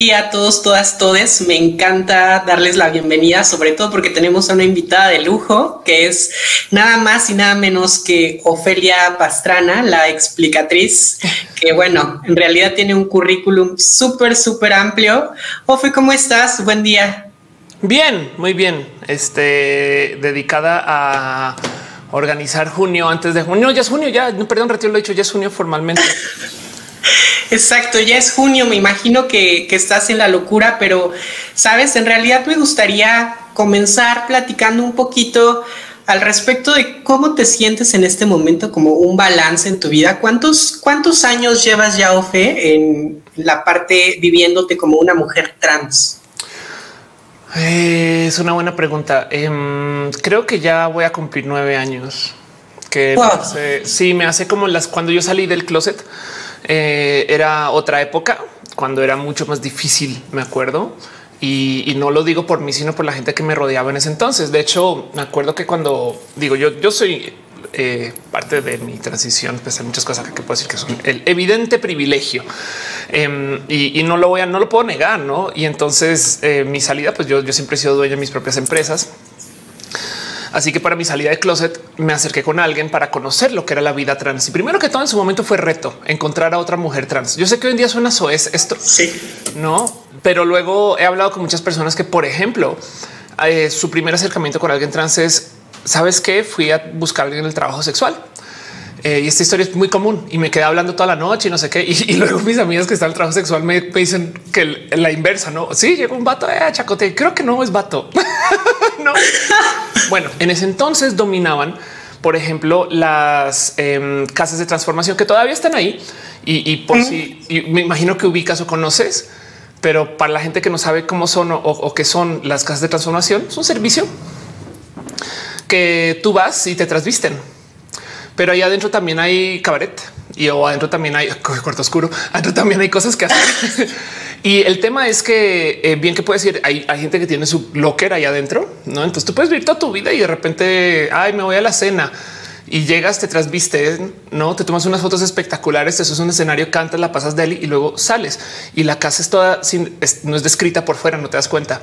día a todos, todas, todes. Me encanta darles la bienvenida, sobre todo porque tenemos a una invitada de lujo, que es nada más y nada menos que Ofelia Pastrana, la explicatriz, que bueno, en realidad tiene un currículum súper, súper amplio. Ofe, ¿cómo estás? Buen día. Bien, muy bien. Este, dedicada a organizar junio antes de junio. Ya es junio, ya, perdón, retiro lo he dicho, ya es junio formalmente. Exacto, ya es junio, me imagino que, estás en la locura, pero sabes, en realidad me gustaría comenzar platicando un poquito al respecto de cómo te sientes en este momento como un balance en tu vida. ¿Cuántos, cuántos años llevas ya, Ofe, en la parte viviéndote como una mujer trans? Eh, es una buena pregunta. Em, creo que ya voy a cumplir nueve años. Que sí, me hace como las cuando yo salí del closet eh, era otra época cuando era mucho más difícil, me acuerdo. Y, no lo digo por mí, sino por la gente que me rodeaba en ese entonces. De hecho, me acuerdo que cuando digo yo, yo soy eh, parte de mi transición, pues hay muchas cosas que puedo decir que son el evidente privilegio em, y, no lo voy a, no lo puedo negar, no? Y entonces eh, mi salida, pues yo, yo siempre he sido dueño de mis propias empresas Así que para mi salida de closet me acerqué con alguien para conocer lo que era la vida trans. Y primero que todo en su momento fue reto encontrar a otra mujer trans. Yo sé que hoy en día suena soez esto, sí, no, pero luego he hablado con muchas personas que, por ejemplo, eh, su primer acercamiento con alguien trans es sabes que fui a buscar alguien en el trabajo sexual. Eh, y esta historia es muy común y me quedé hablando toda la noche y no sé qué. Y, luego mis amigas que están en trabajo sexual me, dicen que la inversa, no? Sí, llegó un vato, eh, chacote. Creo que no es vato. no. Bueno, en ese entonces dominaban, por ejemplo, las em, casas de transformación que todavía están ahí y, por si me imagino que ubicas o conoces, pero para la gente que no sabe cómo son o, qué son las casas de transformación, es un servicio que tú vas y te trasvisten. Pero ahí adentro también hay cabaret y o adentro también hay cuarto oscuro. Adentro también hay cosas que hacer. Y el tema es que eh, bien que puedes decir, hay, gente que tiene su locker ahí adentro, no? Entonces tú puedes vivir toda tu vida y de repente, ay, me voy a la cena y llegas, te trasviste, no te tomas unas fotos espectaculares. Eso es un escenario, cantas, la pasas de él y luego sales y la casa es toda sin, no es descrita por fuera, no te das cuenta.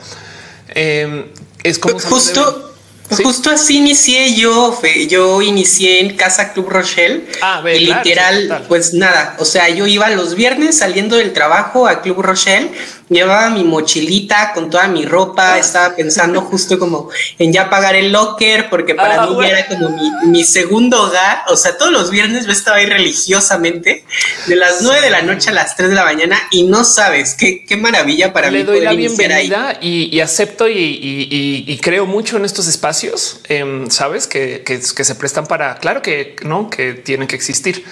Em, es como justo. Justo así inicié yo, yo inicié en Casa Club Rochelle ah, y literal, pues nada, o sea, yo iba los viernes saliendo del trabajo a Club Rochelle llevaba mi mochilita con toda mi ropa, ah. estaba pensando justo como en ya pagar el locker, porque para ah, mí era como mi, segundo hogar, o sea, todos los viernes yo estaba ahí religiosamente, de las nueve de la noche a las 3 de la mañana, y no sabes qué, qué maravilla para Le mí. Le doy la bienvenida y, acepto y, creo mucho en estos espacios, em, sabes, que, que se prestan para, claro que no, que tienen que existir.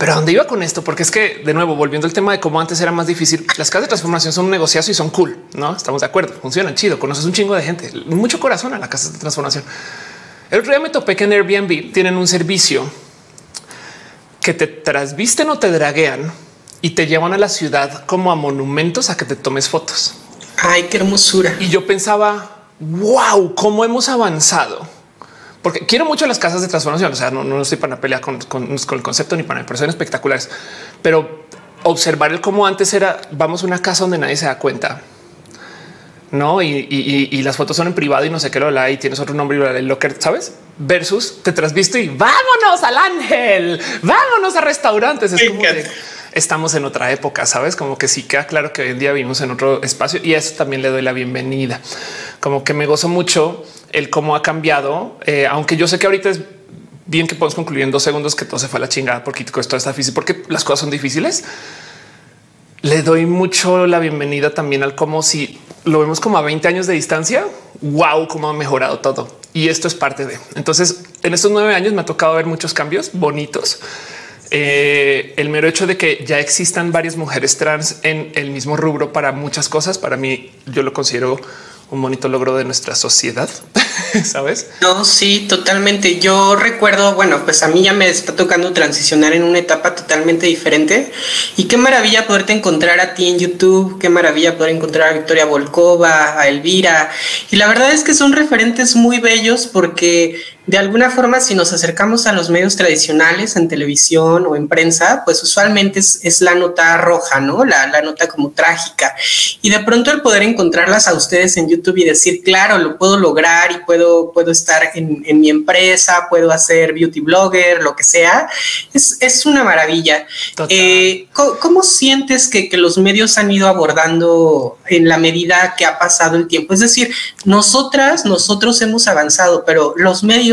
Pero a dónde iba con esto? Porque es que de nuevo, volviendo al tema de cómo antes era más difícil, las casas de transformación son un negociazo y son cool. No estamos de acuerdo, funcionan chido. Conoces un chingo de gente, mucho corazón a la casa de transformación. El otro día me topé que en Airbnb tienen un servicio que te trasvisten o te draguean y te llevan a la ciudad como a monumentos a que te tomes fotos. Ay, qué hermosura. Y yo pensaba, wow, cómo hemos avanzado porque quiero mucho las casas de transformación. O sea, no, no estoy para pelear con, el concepto ni para personas espectaculares, pero observar el cómo antes era vamos a una casa donde nadie se da cuenta. No, y, las fotos son en privado y no sé qué lo la y tienes otro nombre y lo que sabes versus te trasvisto y vámonos al ángel, vámonos a restaurantes. Es como que estamos en otra época, sabes? Como que sí queda claro que hoy en día vivimos en otro espacio y eso también le doy la bienvenida. Como que me gozo mucho el cómo ha cambiado, eh, aunque yo sé que ahorita es bien que podemos concluir en dos segundos que todo se fue a la chingada porque esto está difícil, porque las cosas son difíciles. Le doy mucho la bienvenida también al cómo si lo vemos como a 20 años de distancia. Wow, cómo ha mejorado todo. Y esto es parte de. Entonces, en estos nueve años me ha tocado ver muchos cambios bonitos. Eh, el mero hecho de que ya existan varias mujeres trans en el mismo rubro para muchas cosas, para mí yo lo considero un bonito logro de nuestra sociedad, ¿sabes? No, sí, totalmente. Yo recuerdo, bueno, pues a mí ya me está tocando transicionar en una etapa totalmente diferente y qué maravilla poderte encontrar a ti en YouTube, qué maravilla poder encontrar a Victoria Volkova, a Elvira y la verdad es que son referentes muy bellos porque de alguna forma, si nos acercamos a los medios tradicionales en televisión o en prensa, pues usualmente es, la nota roja, ¿no? La, la, nota como trágica. Y de pronto el poder encontrarlas a ustedes en YouTube y decir, claro, lo puedo lograr y puedo, puedo estar en, en mi empresa, puedo hacer beauty blogger, lo que sea, es, es una maravilla. Eh, ¿cómo, sientes que, que los medios han ido abordando en la medida que ha pasado el tiempo? Es decir, nosotras, nosotros hemos avanzado, pero los medios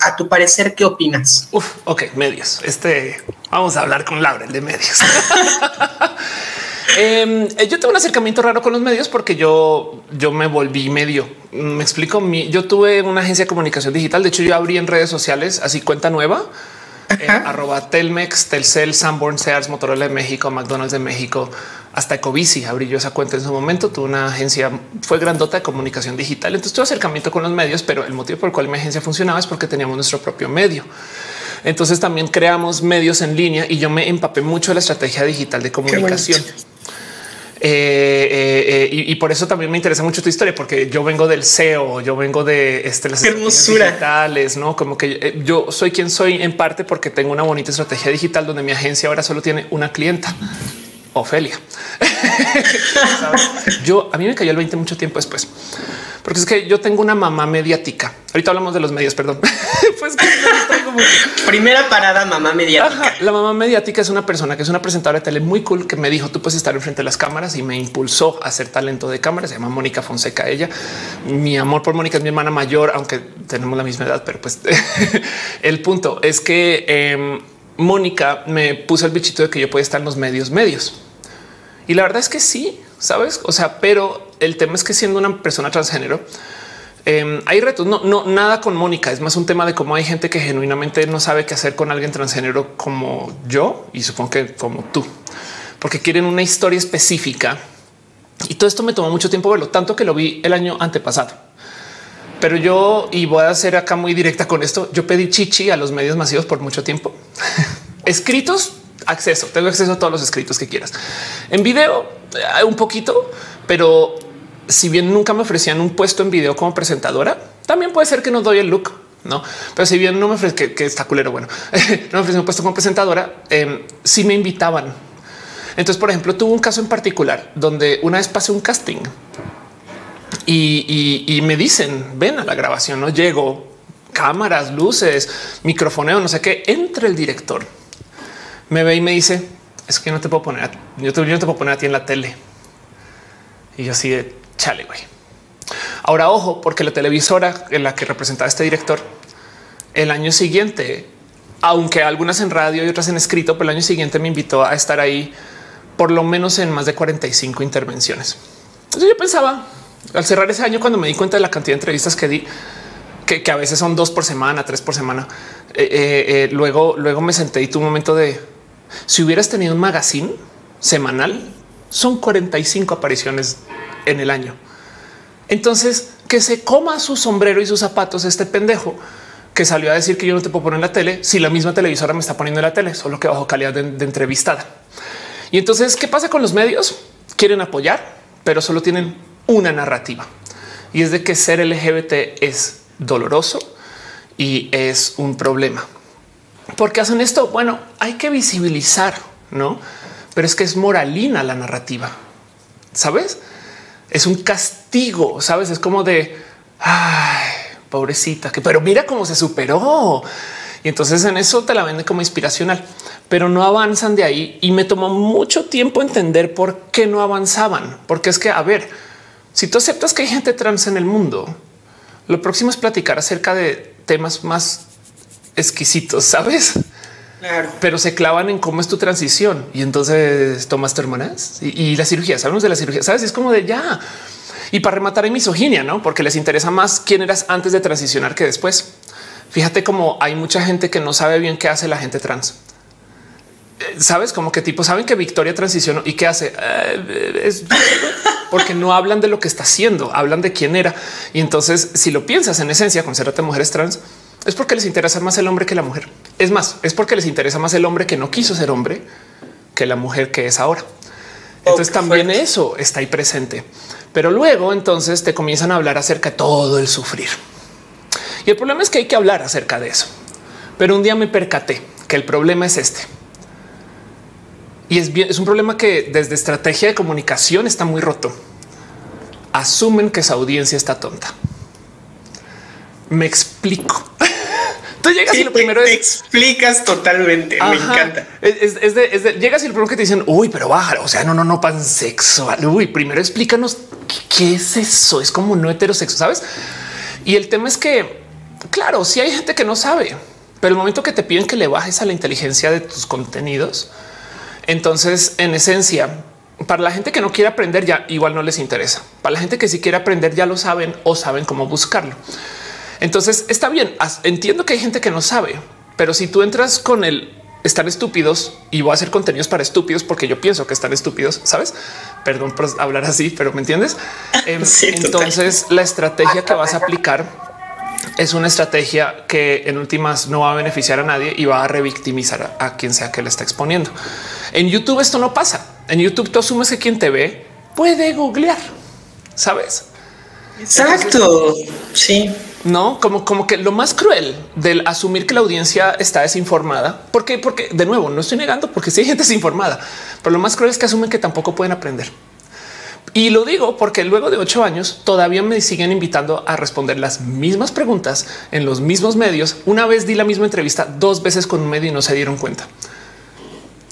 a tu parecer, ¿qué opinas? Uf, ok, medios. Este, vamos a hablar con Laura, el de medios. Em, yo tengo un acercamiento raro con los medios porque yo, yo me volví medio. Me explico. Mi, yo tuve una agencia de comunicación digital. De hecho, yo abrí en redes sociales así cuenta nueva. Eh, arroba Telmex, Telcel, Sanborn, Sears, Motorola de México, McDonald's de México, hasta Ecobici. Abrí yo esa cuenta en su momento. Tuve una agencia, fue grandota de comunicación digital. Entonces tuve acercamiento con los medios, pero el motivo por el cual mi agencia funcionaba es porque teníamos nuestro propio medio. Entonces también creamos medios en línea y yo me empapé mucho de la estrategia digital de comunicación. Eh, eh, y, por eso también me interesa mucho tu historia, porque yo vengo del SEO, yo vengo de este, las digitales, no como que eh, yo soy quien soy en parte porque tengo una bonita estrategia digital donde mi agencia ahora solo tiene una clienta. Ofelia. yo a mí me cayó el 20 mucho tiempo después, porque es que yo tengo una mamá mediática. Ahorita hablamos de los medios, perdón. pues primera parada, mamá mediática. La mamá mediática es una persona que es una presentadora de tele muy cool que me dijo tú puedes estar enfrente de las cámaras y me impulsó a hacer talento de cámara. Se llama Mónica Fonseca. Ella, mi amor por Mónica es mi hermana mayor, aunque tenemos la misma edad, pero pues el punto es que em, Mónica me puso el bichito de que yo podía estar en los medios medios. Y la verdad es que sí, sabes? O sea, pero el tema es que siendo una persona transgénero, em, hay retos, no, no, nada con Mónica. Es más un tema de cómo hay gente que genuinamente no sabe qué hacer con alguien transgénero como yo y supongo que como tú, porque quieren una historia específica. Y todo esto me tomó mucho tiempo verlo, tanto que lo vi el año antepasado. Pero yo, y voy a ser acá muy directa con esto, yo pedí chichi a los medios masivos por mucho tiempo. Escritos, acceso, tengo acceso a todos los escritos que quieras. En video, hay un poquito, pero si bien nunca me ofrecían un puesto en video como presentadora, también puede ser que no doy el look, no? Pero si bien no me ofrecen que, está culero, bueno, no me ofrecen un puesto como presentadora, eh, sí me invitaban. Entonces, por ejemplo, tuve un caso en particular donde una vez pasé un casting y, me dicen ven a la grabación. No llego, cámaras, luces, microfoneo, no sé qué. Entre el director, me ve y me dice es que no te puedo poner, yo, te, yo no te puedo poner a ti en la tele. Y yo así de chale, güey. Ahora, ojo, porque la televisora en la que representaba este director el año siguiente, aunque algunas en radio y otras en escrito, pero el año siguiente me invitó a estar ahí por lo menos en más de 45 intervenciones. Entonces yo pensaba, al cerrar ese año, cuando me di cuenta de la cantidad de entrevistas que di, que, a veces son dos por semana, tres por semana, eh, eh, eh, luego, luego me senté y tuve un momento de si hubieras tenido un magazine semanal, son 45 apariciones en el año. Entonces, que se coma su sombrero y sus zapatos este pendejo que salió a decir que yo no te puedo poner en la tele si la misma televisora me está poniendo en la tele, solo que bajo calidad de, de entrevistada. Y entonces, ¿qué pasa con los medios? Quieren apoyar, pero solo tienen una narrativa y es de que ser LGBT es doloroso y es un problema. ¿Por qué hacen esto? Bueno, hay que visibilizar, no? Pero es que es moralina la narrativa. Sabes? Es un castigo, sabes? Es como de ay, pobrecita, que pero mira cómo se superó. Y entonces en eso te la vende como inspiracional, pero no avanzan de ahí. Y me tomó mucho tiempo entender por qué no avanzaban, porque es que, a ver, si tú aceptas que hay gente trans en el mundo, lo próximo es platicar acerca de temas más exquisitos, sabes? Pero se clavan en cómo es tu transición y entonces tomas hormonas y, y, la cirugía. Sabemos de la cirugía, sabes? Es como de ya. Y para rematar en misoginia, no? Porque les interesa más quién eras antes de transicionar que después. Fíjate cómo hay mucha gente que no sabe bien qué hace la gente trans. Eh, Sabes como que tipo saben que Victoria transicionó y qué hace. Eh, es porque no hablan de lo que está haciendo, hablan de quién era. Y entonces, si lo piensas en esencia, consérvate mujeres trans, es porque les interesa más el hombre que la mujer. Es más, es porque les interesa más el hombre que no quiso ser hombre que la mujer que es ahora. Entonces también eso está ahí presente. Pero luego entonces te comienzan a hablar acerca de todo el sufrir. Y el problema es que hay que hablar acerca de eso. Pero un día me percaté que el problema es este. Y es bien, es un problema que desde estrategia de comunicación está muy roto. Asumen que esa audiencia está tonta. Me explico. Tú llegas y lo primero te explicas totalmente. me encanta. Es, de, llegas y lo primero que te dicen, uy, pero bájalo. O sea, no, no, no pansexual. Uy, primero explícanos qué, es eso. Es como no heterosexo, sabes? Y el tema es que, claro, si hay gente que no sabe, pero el momento que te piden que le bajes a la inteligencia de tus contenidos, entonces, en esencia, para la gente que no quiere aprender, ya igual no les interesa. Para la gente que sí quiere aprender, ya lo saben o saben cómo buscarlo. Entonces está bien. Entiendo que hay gente que no sabe, pero si tú entras con el estar estúpidos y voy a hacer contenidos para estúpidos porque yo pienso que están estúpidos, sabes? Perdón por hablar así, pero me entiendes? Em, entonces la estrategia que vas a aplicar es una estrategia que en últimas no va a beneficiar a nadie y va a revictimizar a, quien sea que le está exponiendo. En YouTube esto no pasa. En YouTube tú asumes que quien te ve puede googlear, sabes? Exacto. sí no como, como que lo más cruel del asumir que la audiencia está desinformada, porque, porque de nuevo no estoy negando porque si hay gente desinformada, pero lo más cruel es que asumen que tampoco pueden aprender. Y lo digo porque luego de ocho años todavía me siguen invitando a responder las mismas preguntas en los mismos medios. Una vez di la misma entrevista dos veces con un medio y no se dieron cuenta.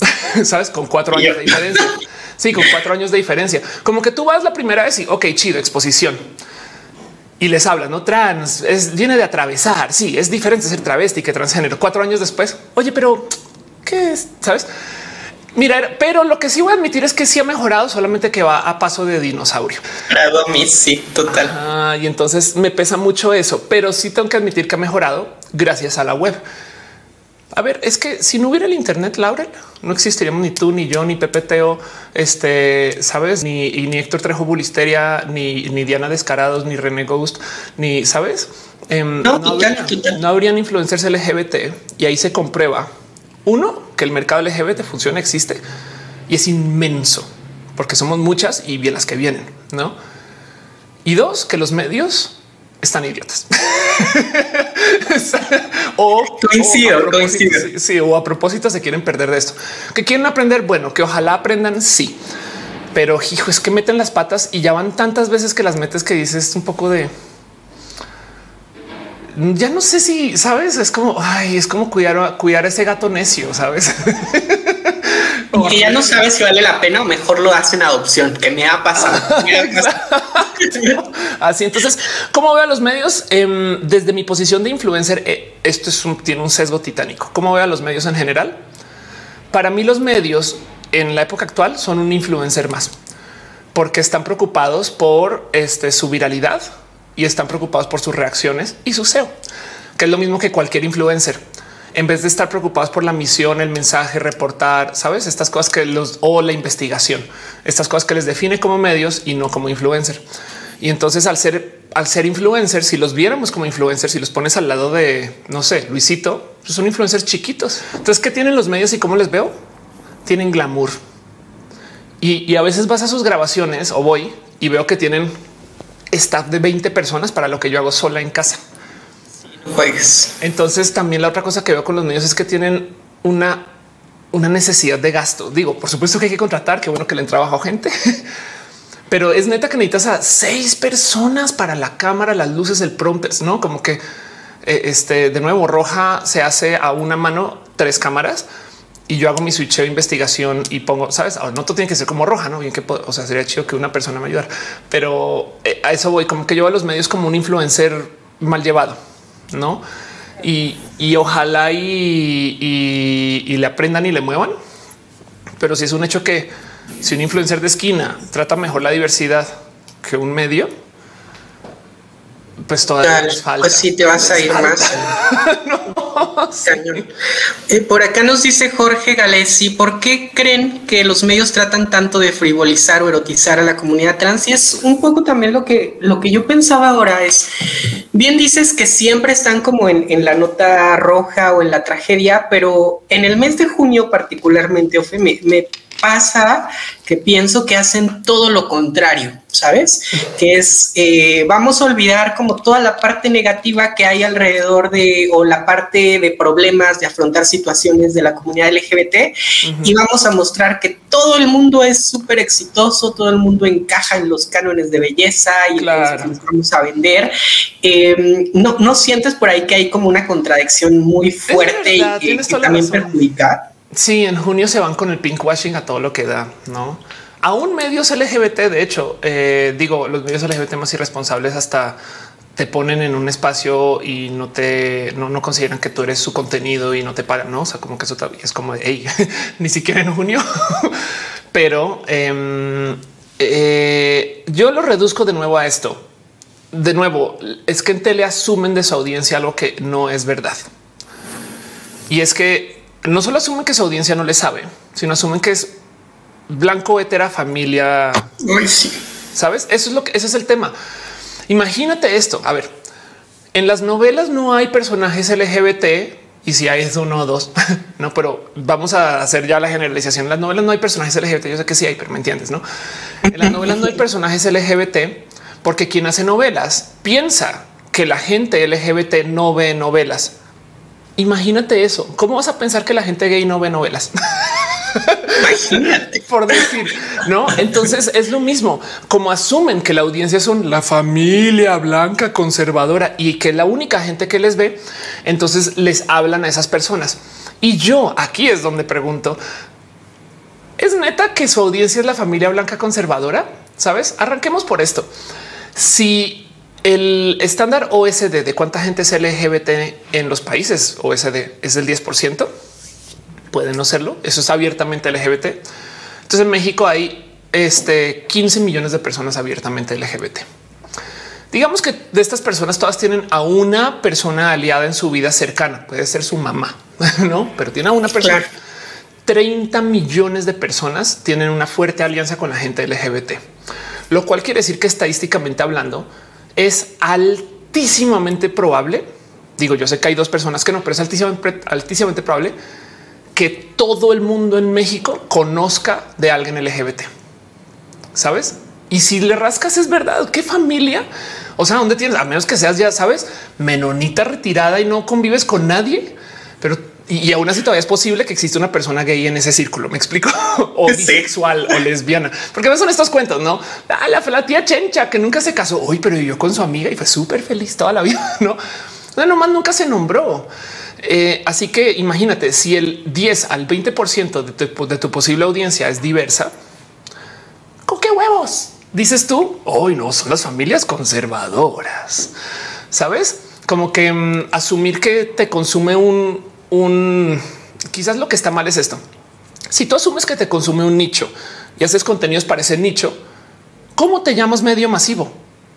Sabes, con cuatro años de diferencia. Sí, con cuatro años de diferencia. Como que tú vas la primera vez y ok, chido, exposición y les habla, no trans, es, viene de atravesar. Sí, es diferente ser travesti que transgénero. Cuatro años después, oye, pero qué es? Sabes? Mira, pero lo que sí voy a admitir es que sí ha mejorado, solamente que va a paso de dinosaurio. Mí sí, total. y entonces me pesa mucho eso, pero sí tengo que admitir que ha mejorado gracias a la web. A ver, es que si no hubiera el Internet, Laurel, no existiríamos ni tú, ni yo, ni Pepe Teo, este, sabes, ni, ni Héctor Trejo Bulisteria, ni, ni Diana Descarados, ni René Ghost, ni sabes. Em, no, no, habrían influencers LGBT y ahí se comprueba uno que el mercado LGBT funciona, existe y es inmenso porque somos muchas y bien las que vienen, no? Y dos, que los medios están idiotas. o, Sí, o a propósito se quieren perder de esto. Que quieren aprender, bueno, que ojalá aprendan, sí. Pero hijo, es que meten las patas y ya van tantas veces que las metes que dices un poco de ya no sé si sabes, es como ay, es como cuidar, cuidar ese gato necio, sabes? Y ya no sabes si vale la pena o mejor lo hacen adopción, que me ha pasado. Así entonces, ¿cómo veo a los medios? Em, desde mi posición de influencer, eh, esto es un, tiene un sesgo titánico. ¿Cómo veo a los medios en general? Para mí los medios en la época actual son un influencer más, porque están preocupados por este, su viralidad y están preocupados por sus reacciones y su SEO, que es lo mismo que cualquier influencer en vez de estar preocupados por la misión, el mensaje, reportar, sabes, estas cosas que los o la investigación, estas cosas que les define como medios y no como influencer. Y entonces al ser al ser influencers, si los viéramos como influencers, si los pones al lado de no sé, Luisito, pues son influencers chiquitos. Entonces, ¿qué tienen los medios y cómo les veo? Tienen glamour. Y, y a veces vas a sus grabaciones o voy y veo que tienen staff de 20 personas para lo que yo hago sola en casa juegues. Entonces también la otra cosa que veo con los medios es que tienen una, una necesidad de gasto. Digo, por supuesto que hay que contratar, qué bueno que le trabajo a gente, pero es neta que necesitas a seis personas para la cámara, las luces, el prompter, no como que eh, este de nuevo roja se hace a una mano tres cámaras y yo hago mi switcheo de investigación y pongo, sabes, no todo tiene que ser como roja, no bien que o sea, sería chido que una persona me ayudara, pero eh, a eso voy como que yo a los medios como un influencer mal llevado no? Y, ojalá y, le aprendan y le muevan. Pero si es un hecho que si un influencer de esquina trata mejor la diversidad que un medio, pues todavía nos falta. Pues sí, te vas a ir más. Eh, por acá nos dice Jorge Galesi, ¿por qué creen que los medios tratan tanto de frivolizar o erotizar a la comunidad trans? Y es un poco también lo que, lo que yo pensaba ahora es, bien dices que siempre están como en, la nota roja o en la tragedia, pero en el mes de junio particularmente, Ofe, me, pasa que pienso que hacen todo lo contrario, ¿sabes? Que es, eh, vamos a olvidar como toda la parte negativa que hay alrededor de, o la parte de problemas de afrontar situaciones de la comunidad LGBT, y vamos a mostrar que todo el mundo es súper exitoso, todo el mundo encaja en los cánones de belleza y claro. nos vamos a vender. Em, no, ¿No sientes por ahí que hay como una contradicción muy fuerte y que, también perjudica? Sí, en junio se van con el pinkwashing a todo lo que da, ¿no? Aún medios LGBT, de hecho, eh, digo, los medios LGBT más irresponsables hasta te ponen en un espacio y no te no, consideran que tú eres su contenido y no te pagan, no? O sea, como que eso es como de hey, ni siquiera en junio, pero em, eh, yo lo reduzco de nuevo a esto. De nuevo, es que en tele asumen de su audiencia algo que no es verdad. Y es que no solo asumen que su audiencia no le sabe, sino asumen que es blanco, hetera, familia. Sabes? Eso es lo que ese es el tema. Imagínate esto. A ver, en las novelas no hay personajes LGBT y si hay es uno o dos, no, pero vamos a hacer ya la generalización. En las novelas no hay personajes LGBT. Yo sé que sí hay, pero me entiendes, no? En las novelas no hay personajes LGBT porque quien hace novelas piensa que la gente LGBT no ve novelas Imagínate eso. ¿Cómo vas a pensar que la gente gay no ve novelas? Imagínate. Por decir, no? Entonces es lo mismo. Como asumen que la audiencia son la familia blanca conservadora y que la única gente que les ve, entonces les hablan a esas personas. Y yo aquí es donde pregunto, ¿es neta que su audiencia es la familia blanca conservadora? ¿Sabes? Arranquemos por esto. Si el estándar OSD de cuánta gente es LGBT en los países OSD es del 10%. Puede no serlo. Eso es abiertamente LGBT. Entonces en México hay este 15 millones de personas abiertamente LGBT. Digamos que de estas personas todas tienen a una persona aliada en su vida cercana. Puede ser su mamá, no, pero tiene a una persona. 30 millones de personas tienen una fuerte alianza con la gente LGBT, lo cual quiere decir que estadísticamente hablando, es altísimamente probable. Digo, yo sé que hay dos personas que no, pero es altísimamente, altísimamente probable que todo el mundo en México conozca de alguien LGBT. Sabes? Y si le rascas, es verdad. Qué familia. O sea, dónde tienes, a menos que seas, ya sabes, menonita retirada y no convives con nadie, pero y aún así todavía es posible que exista una persona gay en ese círculo. Me explico o bisexual o lesbiana, porque son estos cuentos, no? Ah, la, tía Chencha que nunca se casó hoy, pero vivió con su amiga y fue súper feliz toda la vida. No, no, nomás nunca se nombró. Eh, así que imagínate si el 10 al 20 por ciento de tu posible audiencia es diversa, con qué huevos dices tú? Hoy no son las familias conservadoras, sabes? Como que mm, asumir que te consume un, un quizás lo que está mal es esto. Si tú asumes que te consume un nicho y haces contenidos para ese nicho, ¿cómo te llamas medio masivo?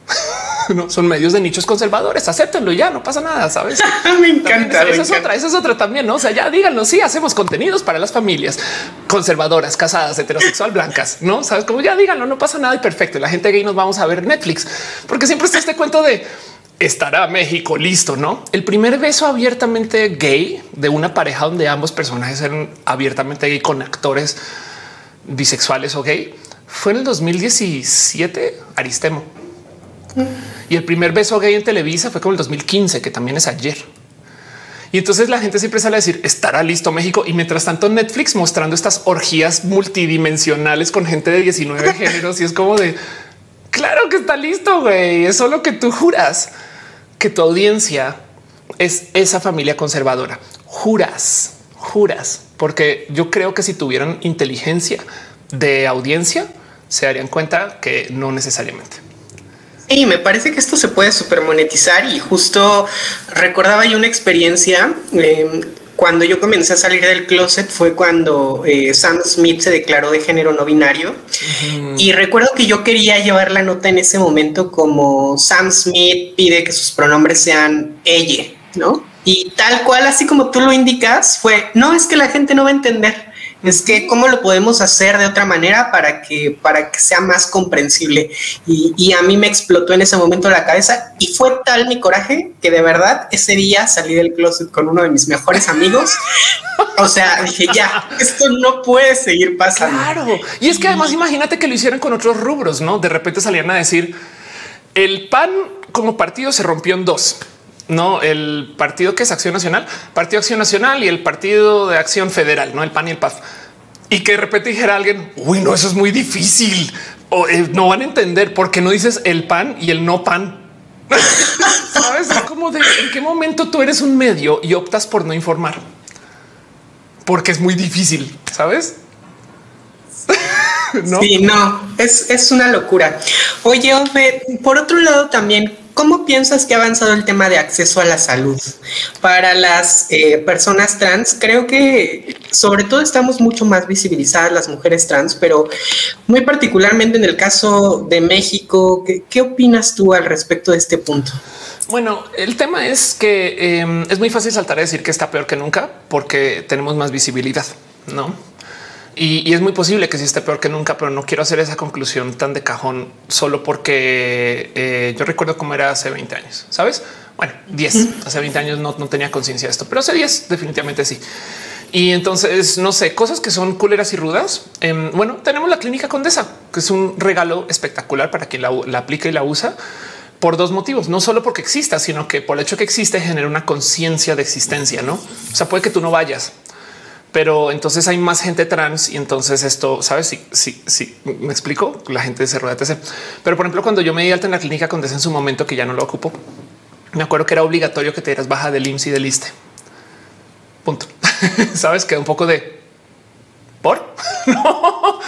no son medios de nichos conservadores. Acéptenlo ya no pasa nada. Sabes? me encanta. Esa, es otra. Esa es otra también. No, o sea, ya díganlo. Sí, hacemos contenidos para las familias conservadoras, casadas, heterosexual, blancas. No sabes cómo ya díganlo. No pasa nada y perfecto. La gente gay nos vamos a ver Netflix porque siempre está este cuento de estará México listo, ¿no? El primer beso abiertamente gay de una pareja donde ambos personajes eran abiertamente gay con actores bisexuales o gay fue en el 2017 Aristemo. Y el primer beso gay en Televisa fue como el 2015, que también es ayer. Y entonces la gente siempre sale a decir estará listo México. Y mientras tanto Netflix mostrando estas orgías multidimensionales con gente de 19 géneros y es como de claro que está listo, güey. Es solo que tú juras que tu audiencia es esa familia conservadora. Juras, juras, porque yo creo que si tuvieran inteligencia de audiencia, se darían cuenta que no necesariamente. Y me parece que esto se puede supermonetizar y justo recordaba yo una experiencia eh, cuando yo comencé a salir del closet fue cuando eh, Sam Smith se declaró de género no binario. Y recuerdo que yo quería llevar la nota en ese momento como Sam Smith pide que sus pronombres sean ella, ¿no? Y tal cual, así como tú lo indicas, fue, no es que la gente no va a entender. Es que cómo lo podemos hacer de otra manera para que, para que sea más comprensible. Y, y, a mí me explotó en ese momento la cabeza y fue tal mi coraje que de verdad ese día salí del closet con uno de mis mejores amigos. o sea, dije, ya, esto no puede seguir pasando. Claro. Y es que además imagínate que lo hicieran con otros rubros, ¿no? De repente salían a decir, el PAN como partido se rompió en dos no el partido que es Acción Nacional, Partido Acción Nacional y el Partido de Acción Federal, no el PAN y el PAF. Y que de repente dijera alguien, uy, no, eso es muy difícil. O eh, no van a entender por qué no dices el pan y el no pan. Sabes es como de en qué momento tú eres un medio y optas por no informar, porque es muy difícil, sabes? ¿No? Sí, no, es, es una locura. Oye, por otro lado también, ¿Cómo piensas que ha avanzado el tema de acceso a la salud para las eh, personas trans? Creo que sobre todo estamos mucho más visibilizadas las mujeres trans, pero muy particularmente en el caso de México, ¿qué, opinas tú al respecto de este punto? Bueno, el tema es que em, es muy fácil saltar a decir que está peor que nunca porque tenemos más visibilidad, ¿no? Y, es muy posible que sí esté peor que nunca, pero no quiero hacer esa conclusión tan de cajón solo porque eh, yo recuerdo cómo era hace 20 años, sabes? Bueno, 10, hace 20 años no, tenía conciencia de esto, pero hace 10 definitivamente sí. Y entonces, no sé, cosas que son culeras y rudas. Em, bueno, tenemos la clínica Condesa, que es un regalo espectacular para quien la, la aplica y la usa por dos motivos, no solo porque exista, sino que por el hecho que existe genera una conciencia de existencia, ¿no? O sea, puede que tú no vayas, pero entonces hay más gente trans y entonces esto, sabes, si, si, si me explico, la gente se rodea TC. Pero por ejemplo, cuando yo me di alta en la clínica con en su momento que ya no lo ocupo, me acuerdo que era obligatorio que te dieras baja del IMSS y del ISTE. Punto. sabes que un poco de por no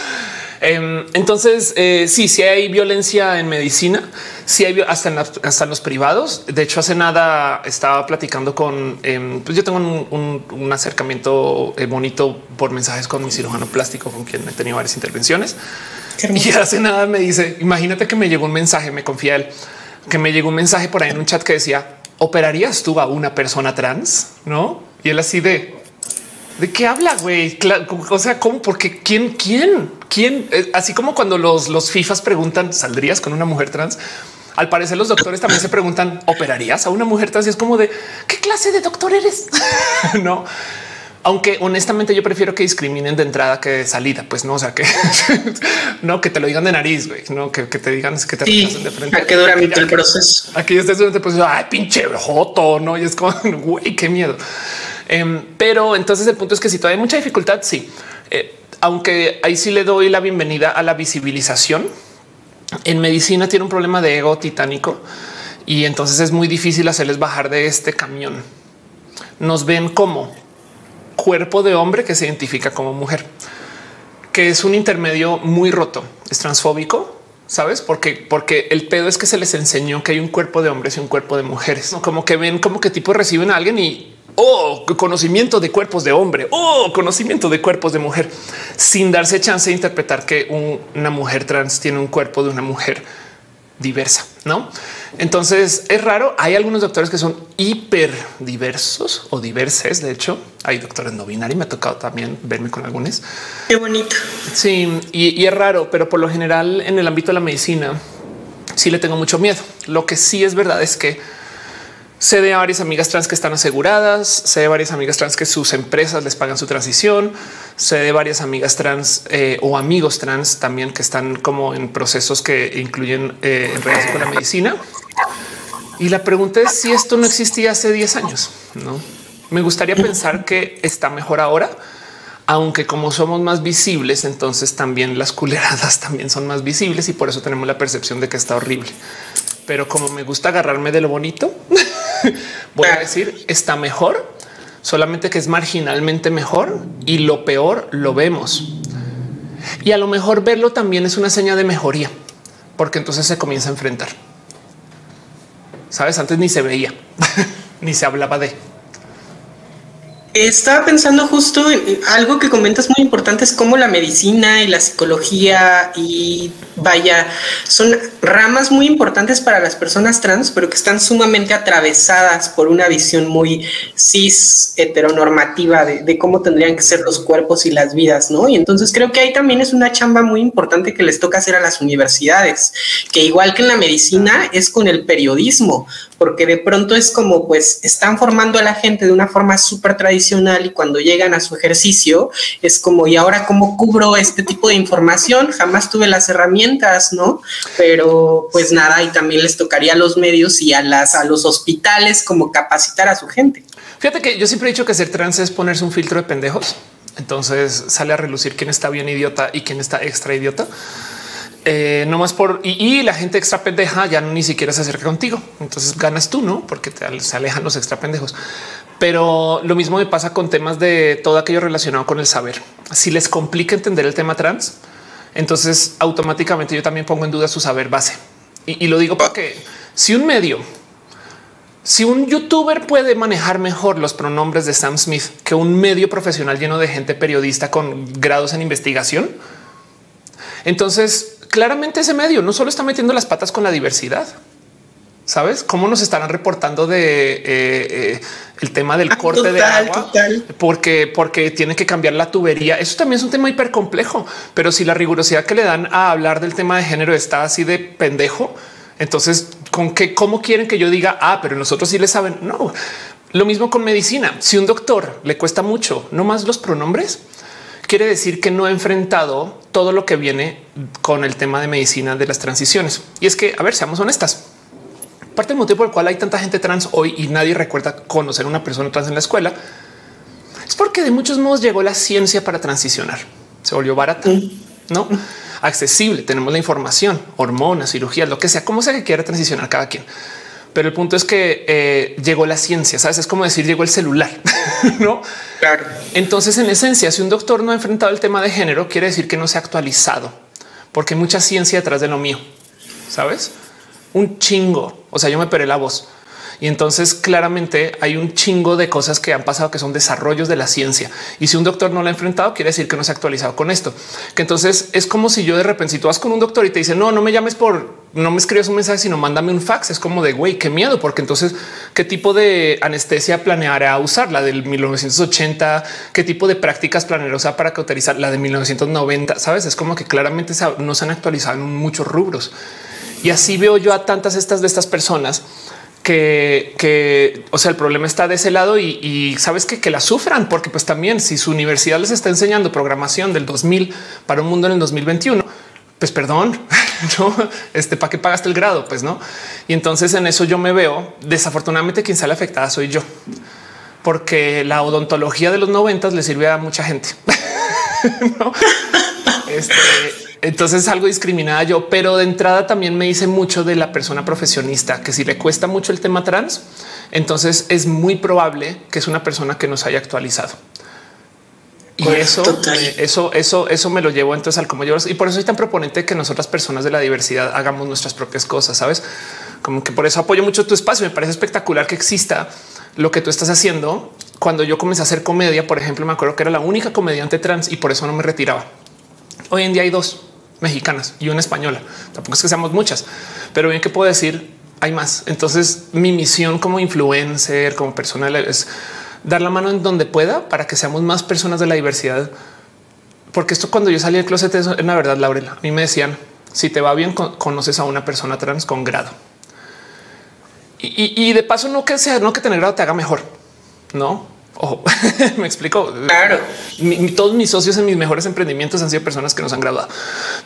Em, entonces, eh, sí, sí hay violencia en medicina, sí hay hasta en, hasta los privados. De hecho, hace nada estaba platicando con, em, pues yo tengo un, acercamiento eh, bonito por mensajes con mi cirujano plástico, con quien he tenido varias intervenciones. Y hace nada me dice, imagínate que me llegó un mensaje, me confía él, que me llegó un mensaje por ahí en un chat que decía, ¿operarías tú a una persona trans? ¿No? Y él así de, ¿De qué habla, güey? O sea, ¿cómo? Porque quién, quién, quién? Eh, así como cuando los, los FIFAs preguntan, ¿saldrías con una mujer trans? Al parecer los doctores también se preguntan, ¿operarías a una mujer trans? Y es como de, ¿qué clase de doctor eres? no. Aunque honestamente yo prefiero que discriminen de entrada que de salida, pues no, o sea que no que te lo digan de nariz, güey, no que, te digan que te sí, de frente. A que dura el proceso. Aquí estés durante pues, ay, pinche joto, no? Y es como, güey, qué miedo. Em, pero entonces el punto es que si todavía hay mucha dificultad, sí. Eh, aunque ahí sí le doy la bienvenida a la visibilización. En medicina tiene un problema de ego titánico y entonces es muy difícil hacerles bajar de este camión. Nos ven como cuerpo de hombre que se identifica como mujer, que es un intermedio muy roto, es transfóbico, sabes? Porque, porque el pedo es que se les enseñó que hay un cuerpo de hombres y un cuerpo de mujeres, como que ven como que tipo reciben a alguien y o conocimiento de cuerpos de hombre o conocimiento de cuerpos de mujer sin darse chance de interpretar que una mujer trans tiene un cuerpo de una mujer diversa, no? Entonces es raro. Hay algunos doctores que son hiper diversos o diverses. De hecho, hay doctores no binarios. Me ha tocado también verme con algunos. Qué bonito. Sí, y, y es raro, pero por lo general en el ámbito de la medicina sí le tengo mucho miedo. Lo que sí es verdad es que Sé de varias amigas trans que están aseguradas, sé de varias amigas trans que sus empresas les pagan su transición, sé de varias amigas trans eh, o amigos trans también que están como en procesos que incluyen eh, en relación con la medicina. Y la pregunta es si esto no existía hace 10 años. No me gustaría pensar que está mejor ahora, aunque como somos más visibles, entonces también las culeradas también son más visibles y por eso tenemos la percepción de que está horrible. Pero como me gusta agarrarme de lo bonito, voy a decir está mejor, solamente que es marginalmente mejor y lo peor lo vemos. Y a lo mejor verlo también es una seña de mejoría, porque entonces se comienza a enfrentar. Sabes, antes ni se veía, ni se hablaba de. Estaba pensando justo en algo que comentas muy importante es cómo la medicina y la psicología y vaya, son ramas muy importantes para las personas trans, pero que están sumamente atravesadas por una visión muy cis heteronormativa de, cómo tendrían que ser los cuerpos y las vidas, ¿no? Y entonces creo que ahí también es una chamba muy importante que les toca hacer a las universidades, que igual que en la medicina es con el periodismo, porque de pronto es como pues están formando a la gente de una forma súper tradicional y cuando llegan a su ejercicio es como y ahora cómo cubro este tipo de información, jamás tuve las herramientas, ¿no? Pero pues nada, y también les tocaría a los medios y a las a los hospitales como capacitar a su gente. Fíjate que yo siempre he dicho que ser trans es ponerse un filtro de pendejos. Entonces sale a relucir quién está bien idiota y quién está extra idiota. Eh, no más por y, la gente extra pendeja ya ni siquiera se acerca contigo. Entonces ganas tú, no? Porque te, se alejan los extra pendejos. Pero lo mismo me pasa con temas de todo aquello relacionado con el saber. Si les complica entender el tema trans, entonces automáticamente yo también pongo en duda su saber base. Y, y lo digo porque si un medio, si un youtuber puede manejar mejor los pronombres de Sam Smith que un medio profesional lleno de gente periodista con grados en investigación, entonces claramente ese medio no solo está metiendo las patas con la diversidad. ¿Sabes cómo nos estarán reportando de eh, eh, el tema del ah, corte de agua? Porque, porque tiene que cambiar la tubería. Eso también es un tema hiper complejo. Pero si la rigurosidad que le dan a hablar del tema de género está así de pendejo, entonces con qué, cómo quieren que yo diga, ah, pero nosotros sí le saben. No, lo mismo con medicina. Si un doctor le cuesta mucho, no más los pronombres, quiere decir que no ha enfrentado todo lo que viene con el tema de medicina de las transiciones. Y es que, a ver, seamos honestas. Parte del motivo por el cual hay tanta gente trans hoy y nadie recuerda conocer a una persona trans en la escuela es porque de muchos modos llegó la ciencia para transicionar. Se volvió barata, no accesible. Tenemos la información, hormonas, cirugías, lo que sea, como sea que quiera transicionar cada quien. Pero el punto es que eh, llegó la ciencia, sabes? Es como decir llegó el celular, no? Claro. Entonces, en esencia, si un doctor no ha enfrentado el tema de género, quiere decir que no se ha actualizado, porque hay mucha ciencia detrás de lo mío, sabes? Un chingo. O sea, yo me peré la voz. Y entonces claramente hay un chingo de cosas que han pasado que son desarrollos de la ciencia. Y si un doctor no lo ha enfrentado, quiere decir que no se ha actualizado con esto. Que entonces es como si yo de repente, si tú vas con un doctor y te dice, no, no me llames por, no me escribas un mensaje, sino mándame un fax. Es como de, güey, qué miedo, porque entonces, ¿qué tipo de anestesia planeará usar? La del 1980, ¿qué tipo de prácticas planeará usar para cauterizar la de 1990? Sabes, es como que claramente no se han actualizado en muchos rubros. Y así veo yo a tantas de estas personas que, o sea, el problema está de ese lado y, sabes que, que la sufran, porque pues también si su universidad les está enseñando programación del 2000 para un mundo en el 2021, pues perdón, no, este para qué pagaste el grado, pues no. Y entonces en eso yo me veo desafortunadamente quien sale afectada soy yo, porque la odontología de los noventas le sirve a mucha gente. Este, entonces algo discriminada yo, pero de entrada también me dice mucho de la persona profesionista que si le cuesta mucho el tema trans, entonces es muy probable que es una persona que nos haya actualizado. Y eso, eso, eso, eso me lo llevo entonces al como yo y por eso soy tan proponente que nosotras personas de la diversidad hagamos nuestras propias cosas, sabes? Como que por eso apoyo mucho tu espacio. Me parece espectacular que exista lo que tú estás haciendo. Cuando yo comencé a hacer comedia, por ejemplo, me acuerdo que era la única comediante trans y por eso no me retiraba. Hoy en día hay dos mexicanas y una española. Tampoco es que seamos muchas, pero bien que puedo decir hay más. Entonces mi misión como influencer, como persona es dar la mano en donde pueda para que seamos más personas de la diversidad. Porque esto cuando yo salí del closet es la verdad, Laurel. A mí me decían si te va bien, conoces a una persona trans con grado. Y, y de paso no que sea, no que tener grado te haga mejor, no Ojo, me explico. Claro. todos mis socios en mis mejores emprendimientos han sido personas que nos han graduado,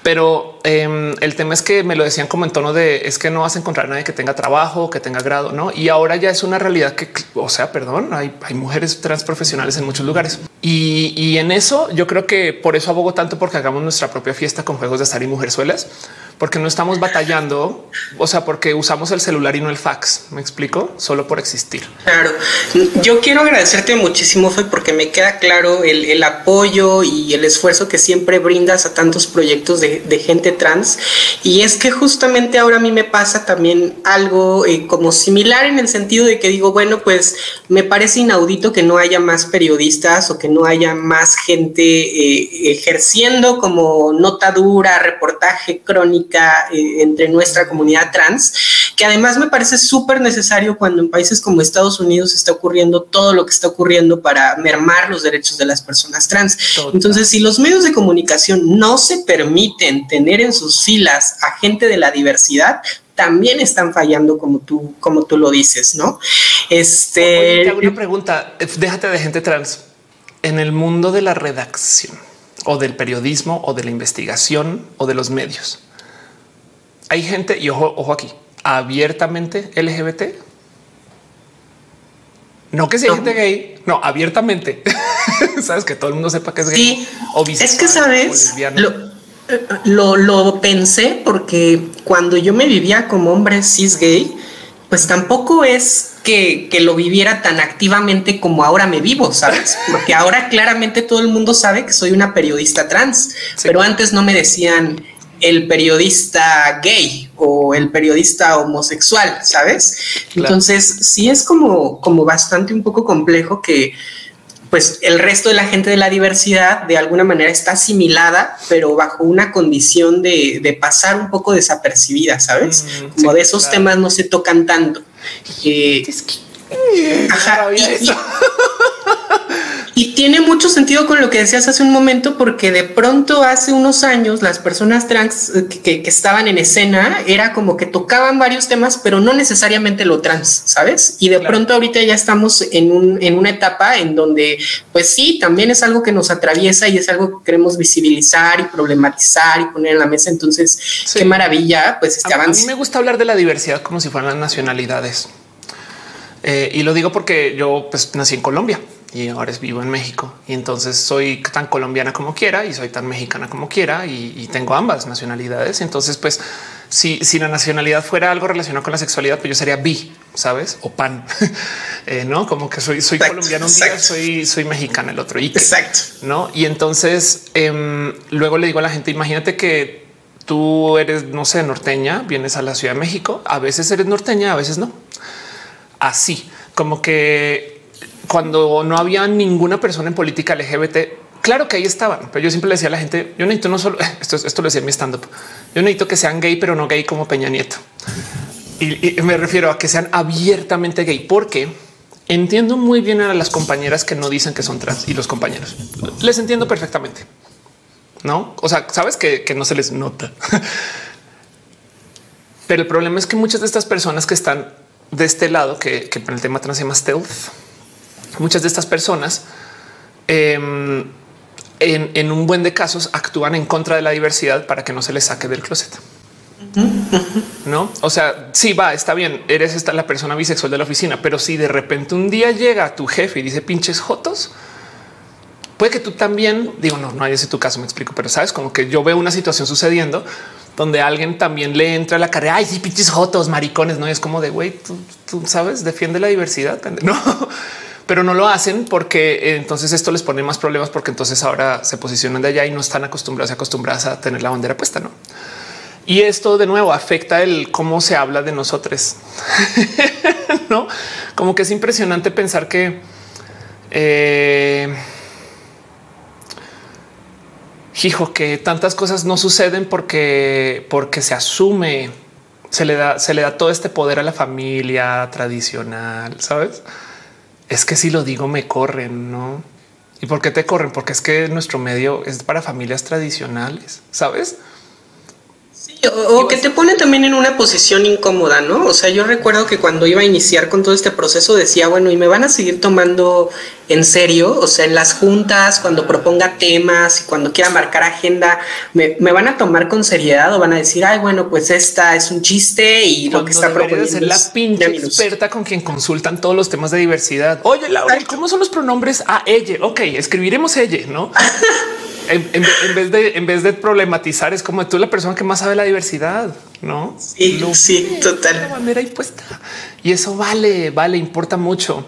pero em, el tema es que me lo decían como en tono de es que no vas a encontrar a nadie que tenga trabajo, que tenga grado, no? Y ahora ya es una realidad que, o sea, perdón, hay, hay mujeres trans profesionales en muchos lugares y, y, en eso yo creo que por eso abogo tanto porque hagamos nuestra propia fiesta con juegos de estar y mujerzuelas, porque no estamos batallando, o sea, porque usamos el celular y no el fax. Me explico solo por existir. Claro, yo quiero agradecerte muchísimo, Fe, porque me queda claro el, apoyo y el esfuerzo que siempre brindas a tantos proyectos de, gente trans. Y es que justamente ahora a mí me pasa también algo eh, como similar en el sentido de que digo, bueno, pues me parece inaudito que no haya más periodistas o que no haya más gente eh, ejerciendo como nota dura, reportaje eh, entre nuestra comunidad trans, que además me parece súper necesario cuando en países como Estados Unidos está ocurriendo todo lo que está ocurriendo para mermar los derechos de las personas trans. Entonces, si los medios de comunicación no se permiten tener en sus filas a gente de la diversidad, también están fallando como tú, como tú lo dices, ¿no? Este. te hago una pregunta. Déjate de gente trans en el mundo de la redacción o del periodismo o de la investigación o de los medios hay gente, y ojo, ojo aquí, abiertamente LGBT. No que sea gente gay, no, abiertamente. sabes que todo el mundo sepa que es gay. o es que sabes, lo, lo, pensé porque cuando yo me vivía como hombre cis gay, pues tampoco es que, lo viviera tan activamente como ahora me vivo, sabes? Porque ahora claramente todo el mundo sabe que soy una periodista trans, pero antes no me decían el periodista gay o el periodista homosexual, ¿sabes? Entonces, sí es como, como bastante un poco complejo que pues el resto de la gente de la diversidad de alguna manera está asimilada, pero bajo una condición de, pasar un poco desapercibida, ¿sabes? Mm, como de esos temas no se tocan tanto. Eh, ajá, y tiene mucho sentido con lo que decías hace un momento, porque de pronto hace unos años las personas trans eh, que, estaban en escena era como que tocaban varios temas, pero no necesariamente lo trans, ¿sabes? Y de pronto ahorita ya estamos en, un, en una etapa en donde, pues sí, también es algo que nos atraviesa y es algo que queremos visibilizar y problematizar y poner en la mesa. Entonces, qué maravilla, pues este avance. A mí me gusta hablar de la diversidad como si fueran las nacionalidades. Eh, y lo digo porque yo pues, nací en Colombia y ahora vivo en México. Y entonces soy tan colombiana como quiera y soy tan mexicana como quiera y, tengo ambas nacionalidades. Entonces, pues si, si, la nacionalidad fuera algo relacionado con la sexualidad, pues yo sería bi, sabes? O pan, eh, no como que soy, soy colombiano un día, soy, soy mexicana el otro. Y exacto. No? Y entonces em, luego le digo a la gente, imagínate que tú eres, no sé, norteña, vienes a la Ciudad de México, a veces eres norteña, a veces no. Así como que cuando no había ninguna persona en política LGBT, claro que ahí estaban, pero yo siempre le decía a la gente, yo necesito no solo esto, esto lo decía en mi stand up, yo necesito que sean gay, pero no gay como Peña Nieto. Y, me refiero a que sean abiertamente gay, porque entiendo muy bien a las compañeras que no dicen que son trans y los compañeros les entiendo perfectamente. No, o sea, sabes que, no se les nota. Pero el problema es que muchas de estas personas que están de este lado, que, que el tema trans se llama stealth, muchas de estas personas em, en, un buen de casos actúan en contra de la diversidad para que no se les saque del closet. No, o sea, sí va, está bien, eres esta la persona bisexual de la oficina, pero si de repente un día llega tu jefe y dice pinches jotos, puede que tú también digo, no, no hay ese tu caso, me explico, pero sabes como que yo veo una situación sucediendo donde alguien también le entra a la carrera. Ay, sí, pinches jotos, maricones. No es como de güey, tú, tú sabes, defiende la diversidad. No, pero no lo hacen porque eh, entonces esto les pone más problemas porque entonces ahora se posicionan de allá y no están acostumbrados y acostumbradas a tener la bandera puesta, ¿no? Y esto de nuevo afecta el cómo se habla de nosotros, no? Como que es impresionante pensar que eh, hijo, que tantas cosas no suceden porque, porque se asume, se le da, se le da todo este poder a la familia tradicional, sabes? Es que si lo digo me corren, ¿no? ¿Y por qué te corren? Porque es que nuestro medio es para familias tradicionales, ¿sabes? O, que te pone también en una posición incómoda, ¿no? O sea, yo recuerdo que cuando iba a iniciar con todo este proceso decía, bueno, y me van a seguir tomando en serio, o sea, en las juntas, cuando proponga temas y cuando quiera marcar agenda, me, van a tomar con seriedad o van a decir, ay, bueno, pues esta es un chiste y lo que está proponiendo ser la pinche experta con quien consultan todos los temas de diversidad. Oye, Laura, ¿cómo son los pronombres a ella? Ok, escribiremos ella, ¿no? en, vez de, en vez de problematizar, es como tú la persona que más sabe la diversidad, ¿no? Sí, sí, total. La bandera ahí puesta. Y eso vale, vale, importa mucho.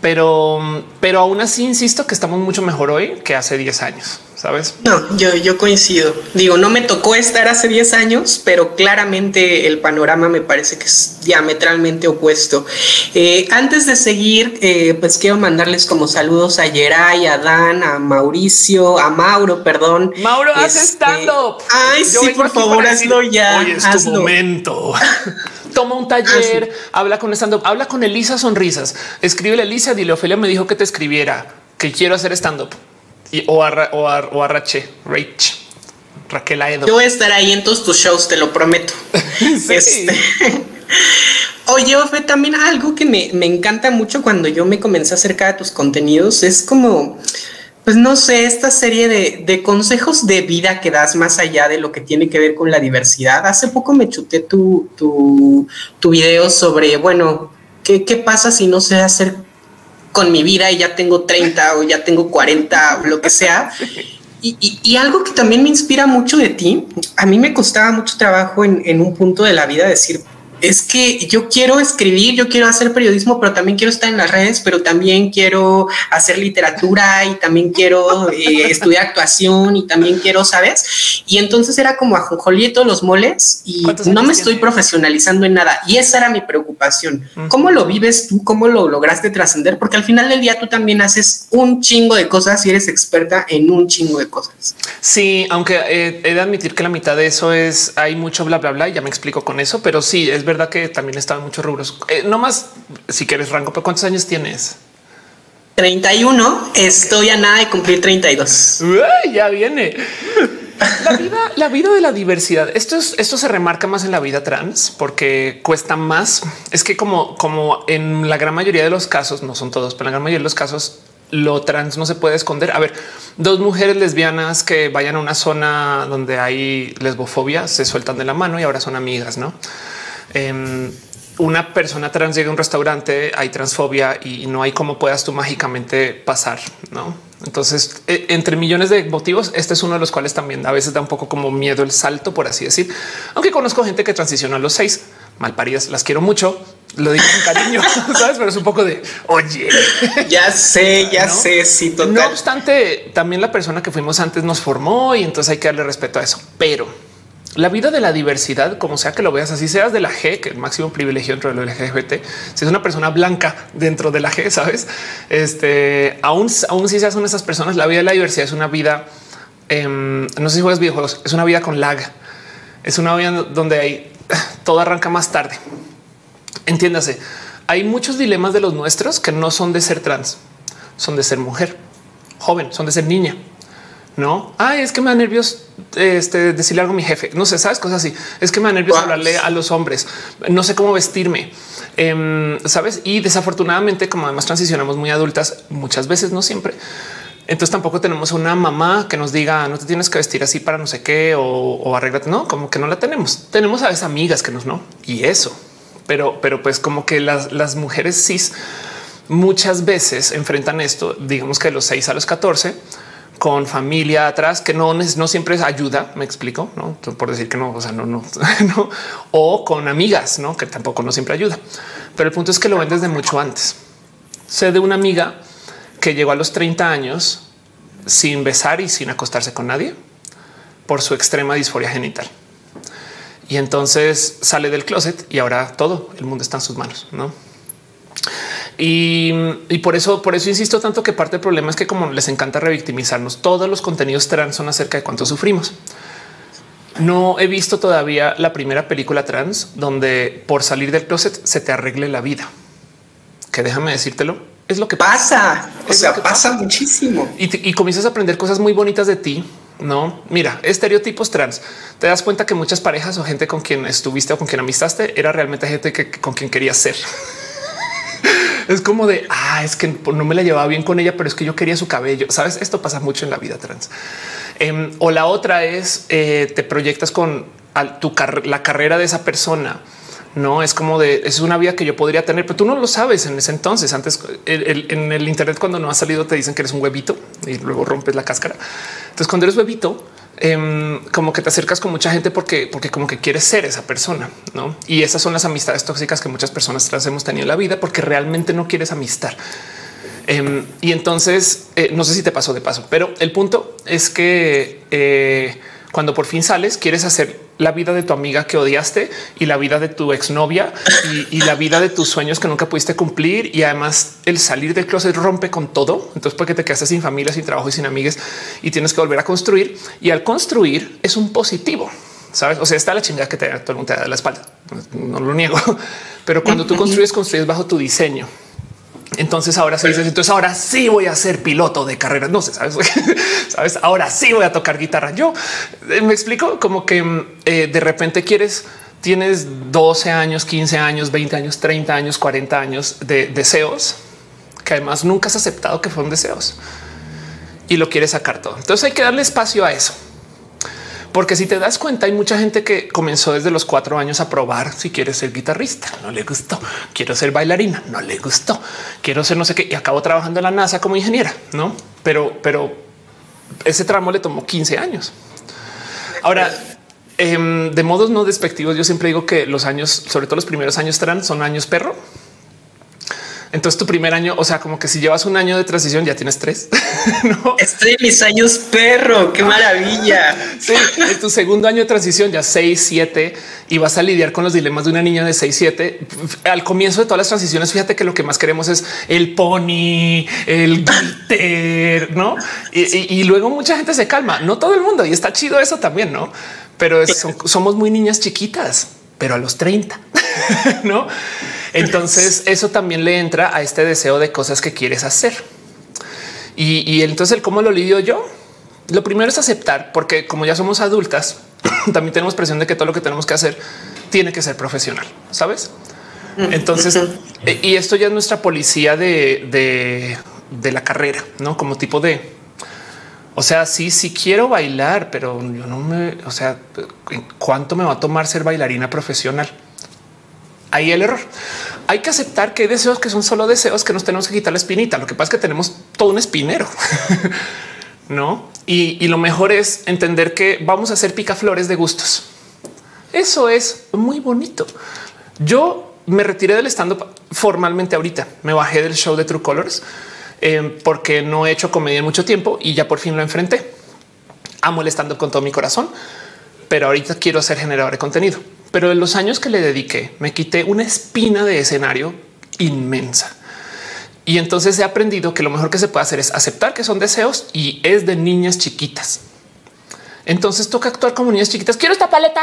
Pero, pero aún así insisto que estamos mucho mejor hoy que hace 10 años sabes? No, yo, yo coincido. Digo, no me tocó estar hace 10 años, pero claramente el panorama me parece que es diametralmente opuesto. Eh, antes de seguir, eh, pues quiero mandarles como saludos a Yeray, a Dan, a Mauricio, a Mauro, perdón. Mauro, haz este, stand-up. Ay, sí, por favor, hazlo ya. Hoy es tu momento. Toma un taller, habla con stand-up, habla con Elisa Sonrisas. Escribe a Elisa, dile, Ofelia me dijo que te escribiera, que quiero hacer stand-up o, a, o, a, Rache, Raquel Aedo. Yo voy a estar ahí en todos tus shows, te lo prometo. Este, oye, Ofe, también algo que me, encanta mucho cuando yo me comencé a acercar a tus contenidos es como, pues no sé, esta serie de, consejos de vida que das más allá de lo que tiene que ver con la diversidad. Hace poco me chuté tu, tu, tu video sobre, bueno, ¿qué, ¿qué pasa si no sé hacer con mi vida y ya tengo 30 o ya tengo 40 o lo que sea. Y, y, algo que también me inspira mucho de ti, a mí me costaba mucho trabajo en, en un punto de la vida decir, es que yo quiero escribir, yo quiero hacer periodismo, pero también quiero estar en las redes, pero también quiero hacer literatura y también quiero eh, estudiar actuación y también quiero, ¿sabes? Y entonces era como a todos los moles y no me estoy profesionalizando en nada. Y esa era mi preocupación. ¿Cómo lo vives tú? ¿Cómo lo lograste trascender? Porque al final del día tú también haces un chingo de cosas y eres experta en un chingo de cosas. Sí, aunque eh, he de admitir que la mitad de eso es, hay mucho bla, bla, bla, y ya me explico con eso, pero sí, es verdad verdad que también estaba en muchos rubros. Eh, no más si quieres rango, pero ¿cuántos años tienes? 31, estoy a nada de cumplir 32. ya viene. La vida, la vida de la diversidad. Esto es, esto se remarca más en la vida trans porque cuesta más. Es que como, como en la gran mayoría de los casos, no son todos, pero en la gran mayoría de los casos, lo trans no se puede esconder. A ver, dos mujeres lesbianas que vayan a una zona donde hay lesbofobia se sueltan de la mano y ahora son amigas, no? Em, una persona trans llega a un restaurante, hay transfobia y no hay cómo puedas tú mágicamente pasar, ¿no? Entonces, e, entre millones de motivos, este es uno de los cuales también a veces da un poco como miedo el salto, por así decir. Aunque conozco gente que transiciona a los seis, malparidas, las quiero mucho, lo digo con cariño, ¿sabes? Pero es un poco de, oye. Ya sé, ya sé, sí, total. No obstante, también la persona que fuimos antes nos formó y entonces hay que darle respeto a eso. Pero la vida de la diversidad, como sea que lo veas, así seas de la G, que el máximo privilegio dentro de lo LGBT, si es una persona blanca dentro de la G, sabes, este aún, aún si seas una de esas personas, la vida de la diversidad es una vida. Em, no sé si juegas videojuegos, es una vida con lag, es una vida donde hay todo arranca más tarde. Entiéndase, hay muchos dilemas de los nuestros que no son de ser trans, son de ser mujer, joven, son de ser niña no, ay, es que me da nervios este, decirle algo a mi jefe. No sé, sabes cosas así. Es que me da nervios hablarle a los hombres. No sé cómo vestirme, em, sabes? Y desafortunadamente, como además transicionamos muy adultas, muchas veces, no siempre. Entonces tampoco tenemos una mamá que nos diga no te tienes que vestir así para no sé qué o, o arréglate. No, como que no la tenemos. Tenemos a veces amigas que nos no y eso, pero, pero pues como que las, las mujeres cis muchas veces enfrentan esto, digamos que de los 6 a los 14 con familia atrás, que no, no siempre ayuda, me explico, ¿no? por decir que no, o sea, no, no, no, o con amigas, ¿no? que tampoco no siempre ayuda. Pero el punto es que lo ven desde mucho antes. Sé de una amiga que llegó a los 30 años sin besar y sin acostarse con nadie por su extrema disforia genital. Y entonces sale del closet y ahora todo el mundo está en sus manos, ¿no? Y, por eso, por eso insisto tanto que parte del problema es que como les encanta revictimizarnos, todos los contenidos trans son acerca de cuánto sufrimos. No he visto todavía la primera película trans donde por salir del closet se te arregle la vida. Que déjame decírtelo, es lo que pasa. O sea, pasa, muchísimo. Y, y comienzas a aprender cosas muy bonitas de ti. No, mira, estereotipos trans. Te das cuenta que muchas parejas o gente con quien estuviste o con quien amistaste era realmente gente que, con quien querías ser. es como de ah, es que no me la llevaba bien con ella, pero es que yo quería su cabello. Sabes, esto pasa mucho en la vida trans. Em, o la otra es eh, te proyectas con tu la carrera de esa persona. No es como de es una vida que yo podría tener, pero tú no lo sabes en ese entonces. Antes en el Internet, cuando no ha salido, te dicen que eres un huevito y luego rompes la cáscara. Entonces, cuando eres bebito, em, como que te acercas con mucha gente porque, porque como que quieres ser esa persona, ¿no? Y esas son las amistades tóxicas que muchas personas tras hemos tenido en la vida porque realmente no quieres amistad. Em, y entonces, eh, no sé si te pasó de paso, pero el punto es que eh, cuando por fin sales, quieres hacer la vida de tu amiga que odiaste y la vida de tu exnovia y, y la vida de tus sueños que nunca pudiste cumplir. Y además el salir del closet rompe con todo. Entonces, porque te quedaste sin familia, sin trabajo y sin amigas y tienes que volver a construir. Y al construir es un positivo. Sabes? O sea, está la chingada que te todo el mundo te da la espalda. No lo niego, pero cuando tú construyes, construyes bajo tu diseño. Entonces ahora se dice, entonces ahora sí voy a ser piloto de carreras. No sé, sabes, ahora sí voy a tocar guitarra. Yo eh, me explico como que mm, eh, de repente quieres, tienes 12 años, 15 años, 20 años, 30 años, 40 años de deseos que además nunca has aceptado que fueron deseos y lo quieres sacar todo. Entonces hay que darle espacio a eso. Porque si te das cuenta, hay mucha gente que comenzó desde los cuatro años a probar si quiere ser guitarrista, no le gustó, quiero ser bailarina, no le gustó, quiero ser no sé qué. Y acabó trabajando en la NASA como ingeniera, no? Pero, pero ese tramo le tomó 15 años. Ahora, em, de modos no despectivos, yo siempre digo que los años, sobre todo los primeros años trans, son años perro entonces tu primer año, o sea, como que si llevas un año de transición ya tienes tres. ¿no? Estoy en mis años perro, qué maravilla. Sí, en tu segundo año de transición ya seis, siete y vas a lidiar con los dilemas de una niña de seis, siete. Al comienzo de todas las transiciones, fíjate que lo que más queremos es el pony, el glitter, no? Y, luego mucha gente se calma, no todo el mundo y está chido eso también, no? Pero somos muy niñas chiquitas, pero a los 30, no? Entonces eso también le entra a este deseo de cosas que quieres hacer. Y, entonces el cómo lo lidio yo. Lo primero es aceptar, porque como ya somos adultas, también tenemos presión de que todo lo que tenemos que hacer tiene que ser profesional, sabes? Entonces, y esto ya es nuestra policía de, de, la carrera, no como tipo de, o sea, sí, sí quiero bailar, pero yo no me, o sea, ¿cuánto me va a tomar ser bailarina profesional? Ahí el error. Hay que aceptar que hay deseos que son solo deseos que nos tenemos que quitar la espinita. Lo que pasa es que tenemos todo un espinero, no? Y, lo mejor es entender que vamos a hacer picaflores de gustos. Eso es muy bonito. Yo me retiré del stand up formalmente ahorita. Me bajé del show de True Colors eh, porque no he hecho comedia en mucho tiempo y ya por fin lo enfrenté. Amo el stand up con todo mi corazón, pero ahorita quiero ser generador de contenido pero en los años que le dediqué me quité una espina de escenario inmensa. Y entonces he aprendido que lo mejor que se puede hacer es aceptar que son deseos y es de niñas chiquitas. Entonces toca actuar como niñas chiquitas. Quiero esta paleta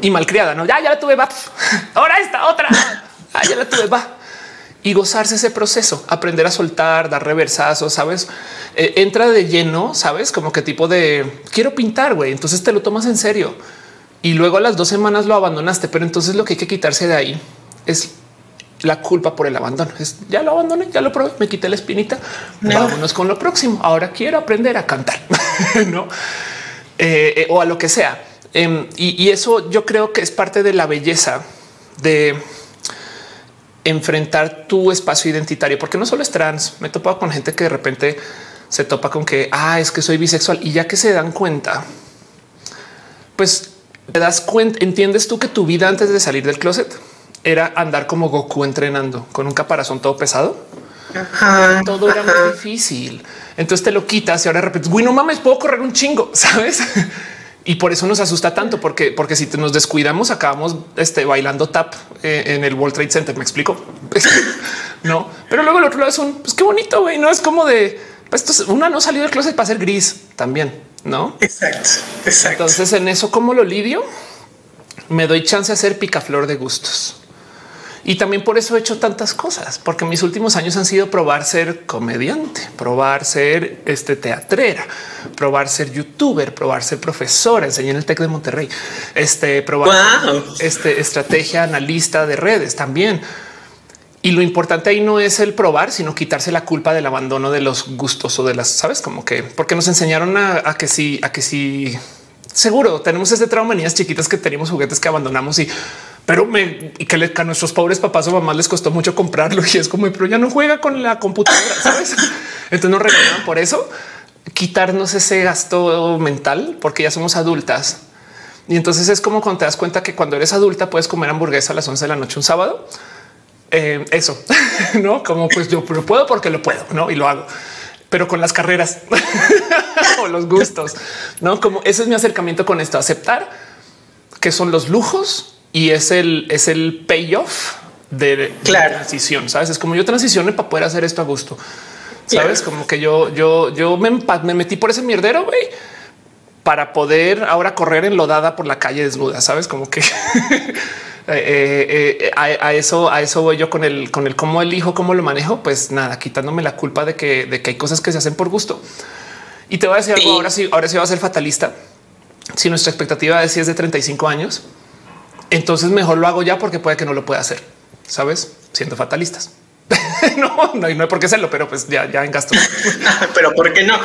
y malcriada. No, ya, ya la tuve. Va. Ahora esta otra. Ah, ya la tuve. Va y gozarse ese proceso, aprender a soltar, dar reversazos, sabes? Eh, entra de lleno, sabes? Como que tipo de quiero pintar, güey. Entonces te lo tomas en serio y luego a las dos semanas lo abandonaste. Pero entonces lo que hay que quitarse de ahí es la culpa por el abandono. Es ya lo abandoné, ya lo probé, me quité la espinita. Vámonos con lo próximo. Ahora quiero aprender a cantar, no? Eh, eh, o a lo que sea. Em, y, eso yo creo que es parte de la belleza de enfrentar tu espacio identitario, porque no solo es trans. Me he topado con gente que de repente se topa con que ah, es que soy bisexual y ya que se dan cuenta, pues te das cuenta, entiendes tú que tu vida antes de salir del closet era andar como Goku entrenando con un caparazón todo pesado. Todo era muy difícil. Entonces te lo quitas y ahora de repente, güey, no mames, puedo correr un chingo, sabes? y por eso nos asusta tanto, porque, porque si nos descuidamos, acabamos este, bailando tap eh, en el World Trade Center. Me explico. no, pero luego el otro lado es un pues qué bonito, güey. No es como de pues, una no salió del closet para ser gris también no? Exacto, exacto. Entonces, en eso, como lo lidio, me doy chance de hacer picaflor de gustos. Y también por eso he hecho tantas cosas, porque mis últimos años han sido probar ser comediante, probar ser este teatrera, probar ser youtuber, probar ser profesora, enseñé en el Tec de Monterrey, este probar este estrategia analista de redes también y lo importante ahí no es el probar, sino quitarse la culpa del abandono de los gustos o de las, sabes, como que porque nos enseñaron a, que sí, a que sí, seguro tenemos este trauma niñas chiquitas que teníamos juguetes que abandonamos y pero me y que, a nuestros pobres papás o mamás les costó mucho comprarlo y es como, pero ya no juega con la computadora, sabes? Entonces nos regañaban por eso. quitarnos ese gasto mental porque ya somos adultas. Y entonces es como cuando te das cuenta que cuando eres adulta puedes comer hamburguesa a las 11 de la noche un sábado. Eh, eso, no como pues yo pero puedo porque lo puedo, no? Y lo hago, pero con las carreras o los gustos, no como ese es mi acercamiento con esto, aceptar que son los lujos y es el, es el payoff de, la transición. Sabes, es como yo transicioné para poder hacer esto a gusto. Sabes, como que yo, yo, yo me, me metí por ese mierdero para poder ahora correr enlodada por la calle desnuda. Sabes, como que eh, eh, a, eso, a eso voy yo con el, con el cómo elijo, cómo lo manejo. Pues nada, quitándome la culpa de que, de que hay cosas que se hacen por gusto. Y te voy a decir algo. Ahora sí, ahora sí va a ser fatalista. Si nuestra expectativa de si es de 35 años, entonces mejor lo hago ya porque puede que no lo pueda hacer. Sabes, siendo fatalistas. no, no, no hay por qué hacerlo, pero pues ya, ya en gasto. pero ¿por qué no?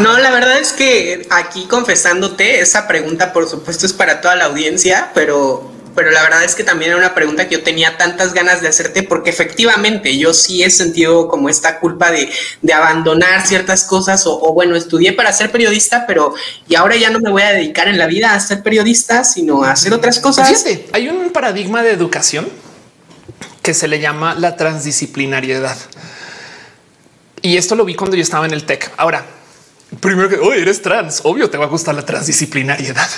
No, la verdad es que aquí confesándote, esa pregunta por supuesto es para toda la audiencia, pero pero la verdad es que también era una pregunta que yo tenía tantas ganas de hacerte porque efectivamente yo sí he sentido como esta culpa de, abandonar ciertas cosas o, o, bueno, estudié para ser periodista, pero y ahora ya no me voy a dedicar en la vida a ser periodista, sino a hacer otras cosas. Fíjate, hay un paradigma de educación que se le llama la transdisciplinariedad. Y esto lo vi cuando yo estaba en el TEC. Ahora, primero que hoy eres trans, obvio te va a gustar la transdisciplinariedad,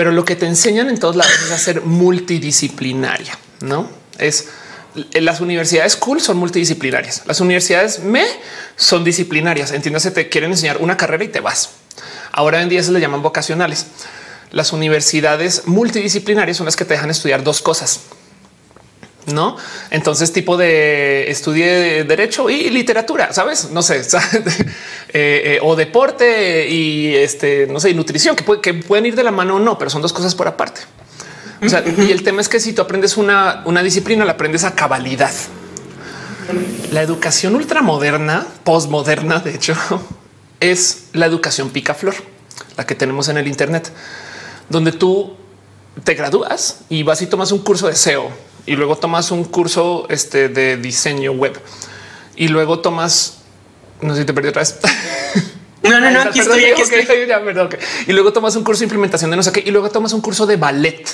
pero lo que te enseñan en todos lados es a ser multidisciplinaria, no es las universidades cool son multidisciplinarias. Las universidades me son disciplinarias. Entiéndase, te quieren enseñar una carrera y te vas. Ahora en día se le llaman vocacionales. Las universidades multidisciplinarias son las que te dejan estudiar dos cosas no? Entonces, tipo de estudié derecho y literatura, sabes? No sé, eh, eh, o deporte y este, no sé, y nutrición que, pueden ir de la mano o no, pero son dos cosas por aparte. O sea, y el tema es que si tú aprendes una, una disciplina, la aprendes a cabalidad. La educación ultramoderna, postmoderna, de hecho, es la educación picaflor, la que tenemos en el Internet, donde tú te gradúas y vas y tomas un curso de SEO y luego tomas un curso este, de diseño web y luego tomas, no sé si te perdí otra vez. No, no, no, aquí estoy, aquí estoy. Y luego tomas un curso de implementación de no sé qué y luego tomas un curso de ballet.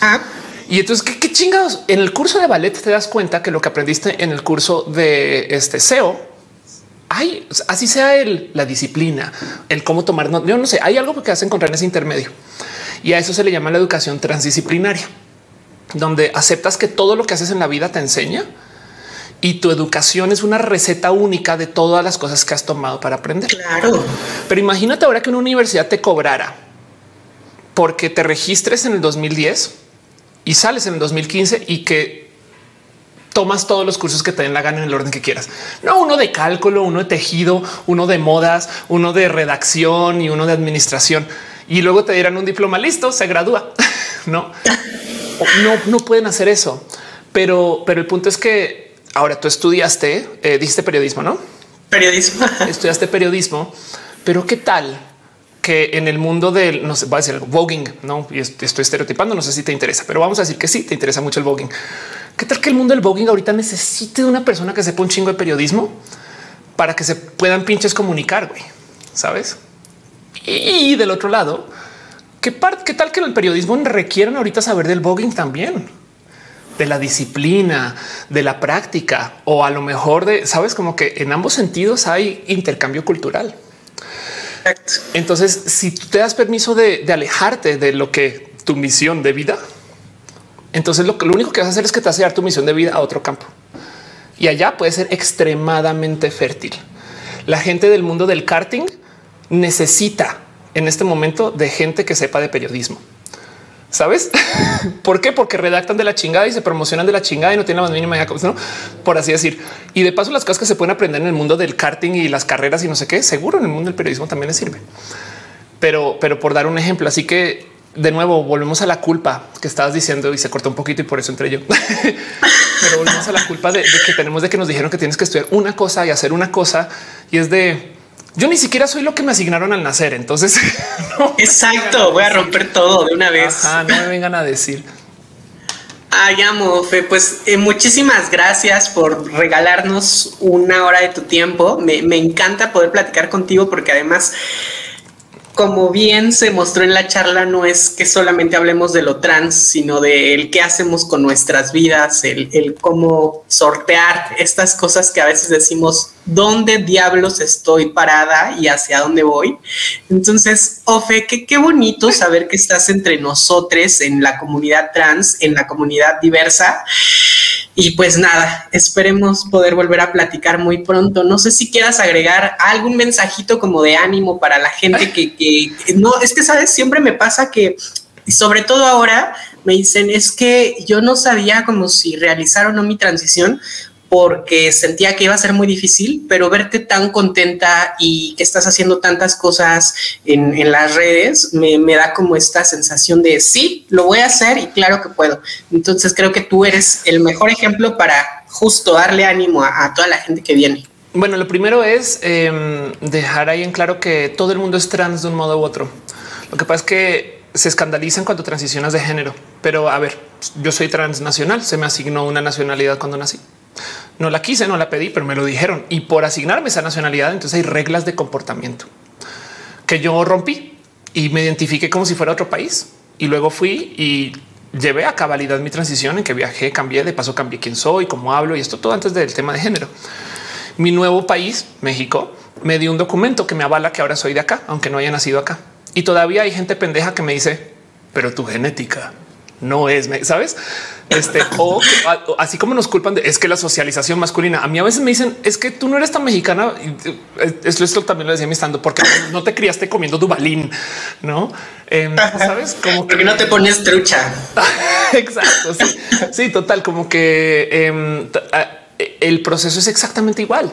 Ah. Y entonces, ¿qué, chingados? En el curso de ballet te das cuenta que lo que aprendiste en el curso de este SEO hay así sea el, la disciplina, el cómo tomar. No, yo no sé, hay algo que hacen encontrar en ese intermedio y a eso se le llama la educación transdisciplinaria donde aceptas que todo lo que haces en la vida te enseña y tu educación es una receta única de todas las cosas que has tomado para aprender. Claro. Pero imagínate ahora que una universidad te cobrara porque te registres en el 2010 y sales en el 2015 y que tomas todos los cursos que te den la gana en el orden que quieras. No uno de cálculo, uno de tejido, uno de modas, uno de redacción y uno de administración. Y luego te dieran un diploma listo, se gradúa. no no, no pueden hacer eso. Pero, pero el punto es que ahora tú estudiaste, eh, dijiste periodismo, no? Periodismo. Estudiaste periodismo, pero qué tal que en el mundo del no sé, va a decir voguing, no y estoy estereotipando. No sé si te interesa, pero vamos a decir que sí te interesa mucho el voguing. ¿Qué tal que el mundo del voguing ahorita necesite de una persona que sepa un chingo de periodismo para que se puedan pinches comunicar? Güey, sabes? Y del otro lado, ¿Qué, ¿Qué tal que el periodismo requieren ahorita saber del voguing también? De la disciplina, de la práctica o a lo mejor de, sabes, como que en ambos sentidos hay intercambio cultural. Entonces, si tú te das permiso de, alejarte de lo que tu misión de vida, entonces lo, lo único que vas a hacer es que te hace dar tu misión de vida a otro campo. Y allá puede ser extremadamente fértil. La gente del mundo del karting necesita en este momento de gente que sepa de periodismo. ¿Sabes por qué? Porque redactan de la chingada y se promocionan de la chingada y no tienen la más mínima idea, ¿no? por así decir. Y de paso, las cosas que se pueden aprender en el mundo del karting y las carreras y no sé qué, seguro en el mundo del periodismo también les sirve. Pero, pero por dar un ejemplo, así que de nuevo volvemos a la culpa que estabas diciendo y se cortó un poquito y por eso entré yo. pero volvemos a la culpa de que tenemos de que nos dijeron que tienes que estudiar una cosa y hacer una cosa y es de yo ni siquiera soy lo que me asignaron al nacer. Entonces, exacto. Voy a romper todo de una vez. no me vengan a decir. Ay, amo, Fe. Pues eh, muchísimas gracias por regalarnos una hora de tu tiempo. Me, me encanta poder platicar contigo porque además como bien se mostró en la charla, no es que solamente hablemos de lo trans, sino de el qué hacemos con nuestras vidas, el, cómo sortear estas cosas que a veces decimos, ¿dónde diablos estoy parada y hacia dónde voy? Entonces, Ofe, qué, qué bonito saber que estás entre nosotros en la comunidad trans, en la comunidad diversa. Y pues nada, esperemos poder volver a platicar muy pronto. No sé si quieras agregar algún mensajito como de ánimo para la gente que, que, no, es que sabes, siempre me pasa que, sobre todo ahora, me dicen, es que yo no sabía como si realizar o no mi transición, porque sentía que iba a ser muy difícil, pero verte tan contenta y que estás haciendo tantas cosas en, las redes me, da como esta sensación de sí, lo voy a hacer y claro que puedo. Entonces creo que tú eres el mejor ejemplo para justo darle ánimo a, toda la gente que viene. Bueno, lo primero es em, dejar ahí en claro que todo el mundo es trans de un modo u otro. Lo que pasa es que se escandalizan cuando transicionas de género, pero a ver, yo soy transnacional, se me asignó una nacionalidad cuando nací. No la quise, no la pedí, pero me lo dijeron. Y por asignarme esa nacionalidad, entonces hay reglas de comportamiento que yo rompí y me identifiqué como si fuera otro país. Y luego fui y llevé a cabalidad mi transición en que viajé, cambié, de paso cambié quién soy, cómo hablo y esto todo antes del tema de género. Mi nuevo país, México, me dio un documento que me avala que ahora soy de acá, aunque no haya nacido acá. Y todavía hay gente pendeja que me dice, pero tu genética no es, ¿sabes? Este, o, así como nos culpan de es que la socialización masculina, a mí a veces me dicen es que tú no eres tan mexicana. Eh, esto, esto también lo decía mi estando porque no te criaste comiendo dubalín, no em, sabes como que no te pones trucha. Exacto. Sí, sí, total. Como que em, el proceso es exactamente igual.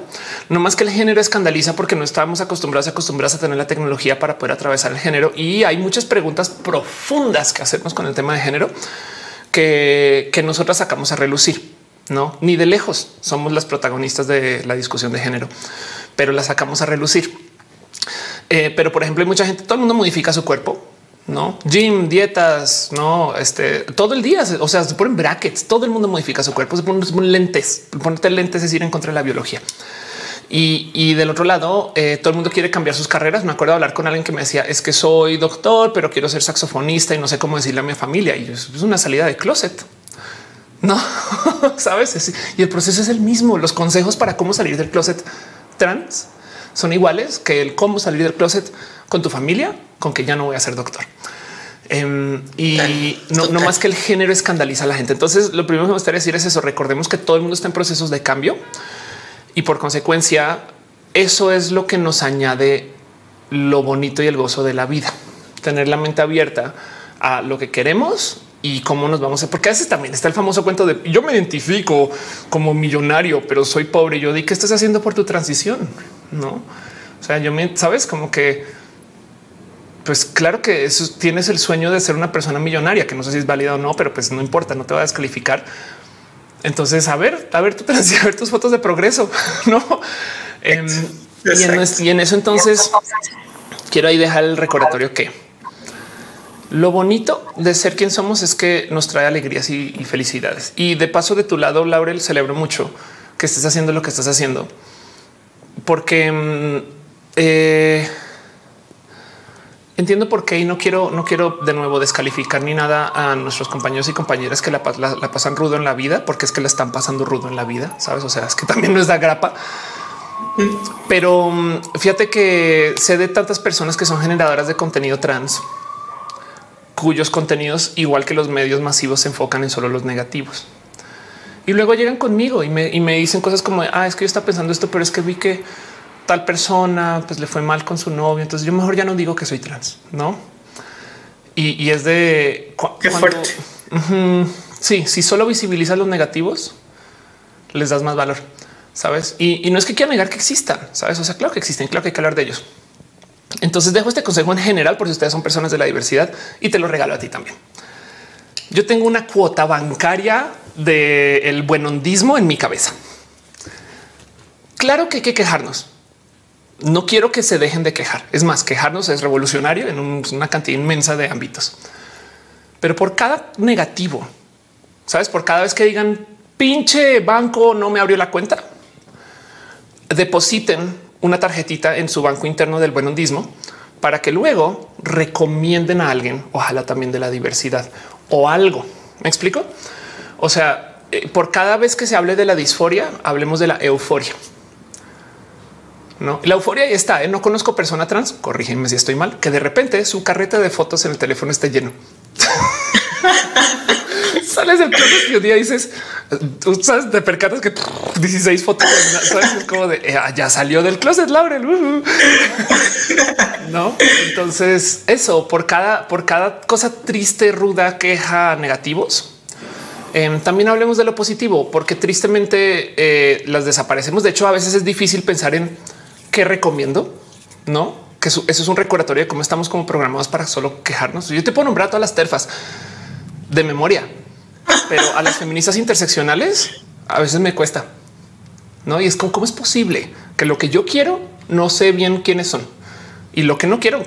No más que el género escandaliza porque no estábamos acostumbrados, acostumbrados a tener la tecnología para poder atravesar el género. Y hay muchas preguntas profundas que hacernos con el tema de género que, nosotras sacamos a relucir. No, ni de lejos somos las protagonistas de la discusión de género, pero la sacamos a relucir. Eh, pero, por ejemplo, hay mucha gente, todo el mundo modifica su cuerpo no gym, dietas, no este todo el día. O sea, se ponen brackets, todo el mundo modifica su cuerpo, se ponen, lentes, ponerte lentes es ir en contra de la biología. Y, del otro lado, eh, todo el mundo quiere cambiar sus carreras. Me acuerdo de hablar con alguien que me decía es que soy doctor, pero quiero ser saxofonista y no sé cómo decirle a mi familia. Y es una salida de closet. No sabes. Y el proceso es el mismo. Los consejos para cómo salir del closet trans son iguales que el cómo salir del closet con tu familia, con que ya no voy a ser doctor. Em, y no, más que el género escandaliza a la gente. Entonces, lo primero que me gustaría decir es eso. Recordemos que todo el mundo está en procesos de cambio y por consecuencia, eso es lo que nos añade lo bonito y el gozo de la vida. Tener la mente abierta a lo que queremos y cómo nos vamos a, porque a veces también está el famoso cuento de yo me identifico como millonario, pero soy pobre. Yo di que estás haciendo por tu transición, no? O sea, yo me sabes como que pues claro que tienes el sueño de ser una persona millonaria, que no sé si es válida o no, pero pues no importa, no te va a descalificar. Entonces, a ver, a ver, tú a ver tus fotos de progreso, no? Em, y, en, eso entonces quiero ahí dejar el recordatorio que lo bonito de ser quien somos es que nos trae alegrías y, felicidades. Y de paso de tu lado, Laurel, celebro mucho que estés haciendo lo que estás haciendo, porque em, eh, Entiendo por qué y no quiero, no quiero de nuevo descalificar ni nada a nuestros compañeros y compañeras que la, pasan rudo en la vida, porque es que la están pasando rudo en la vida, sabes? O sea, es que también nos da grapa. Pero mm, fíjate que sé de tantas personas que son generadoras de contenido trans, cuyos contenidos, igual que los medios masivos, se enfocan en solo los negativos. Y luego llegan conmigo y me, y me dicen cosas como, ah, es que yo estaba pensando esto, pero es que vi que tal persona pues le fue mal con su novio. Entonces yo mejor ya no digo que soy trans, no? Y, es de qué fuerte. sí, si solo visibilizas los negativos, les das más valor, sabes? Y, no es que quiera negar que existan, sabes? O sea, claro que existen, claro que hay que hablar de ellos. Entonces dejo este consejo en general por si ustedes son personas de la diversidad y te lo regalo a ti también. Yo tengo una cuota bancaria del el buenondismo en mi cabeza. Claro que hay que quejarnos no quiero que se dejen de quejar. Es más, quejarnos es revolucionario en una cantidad inmensa de ámbitos. Pero por cada negativo Sabes, por cada vez que digan pinche banco no me abrió la cuenta, depositen una tarjetita en su banco interno del buen hondismo para que luego recomienden a alguien, ojalá también de la diversidad o algo. ¿Me explico? O sea, eh, por cada vez que se hable de la disforia, hablemos de la euforia. No, la euforia ahí está. ¿eh? No conozco persona trans, corrígeme si estoy mal, que de repente su carreta de fotos en el teléfono esté lleno. Sales del closet y un día dices, tú sabes, te percatas que 16 fotos, ¿sabes? como de eh, ya salió del closet, Laurel. no, entonces eso por cada, por cada cosa triste, ruda, queja, negativos. Em, también hablemos de lo positivo, porque tristemente eh, las desaparecemos. De hecho, a veces es difícil pensar en qué recomiendo, no? Que eso, es un recordatorio de cómo estamos como programados para solo quejarnos. Yo te puedo nombrar todas las terfas de memoria, pero a las feministas interseccionales a veces me cuesta. No, y es como es posible que lo que yo quiero no sé bien quiénes son y lo que no quiero,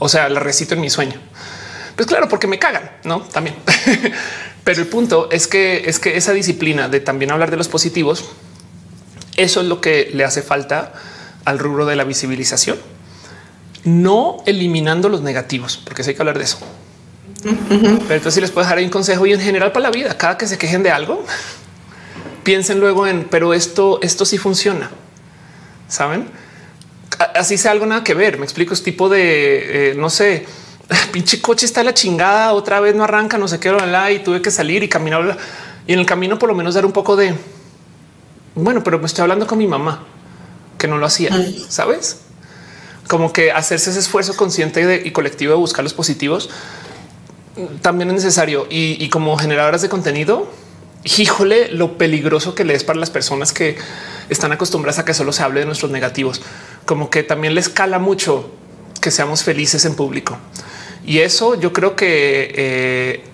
o sea, la recito en mi sueño. Pues claro, porque me cagan, no también. Pero el punto es que es que esa disciplina de también hablar de los positivos, eso es lo que le hace falta al rubro de la visibilización, no eliminando los negativos, porque hay que hablar de eso. Pero entonces si les puedo dejar un consejo y en general para la vida, cada que se quejen de algo, piensen luego en, pero esto, esto sí funciona. Saben? Así sea algo nada que ver. Me explico, es tipo de, eh, no sé, pinche coche está la chingada, otra vez no arranca, no sé qué, y tuve que salir y caminar. Y en el camino por lo menos dar un poco de, bueno, pero me estoy hablando con mi mamá, que no lo hacía, ¿sabes? Como que hacerse ese esfuerzo consciente y colectivo de buscar los positivos también es necesario. Y, como generadoras de contenido, híjole, lo peligroso que le es para las personas que están acostumbradas a que solo se hable de nuestros negativos, como que también les cala mucho que seamos felices en público. Y eso yo creo que eh,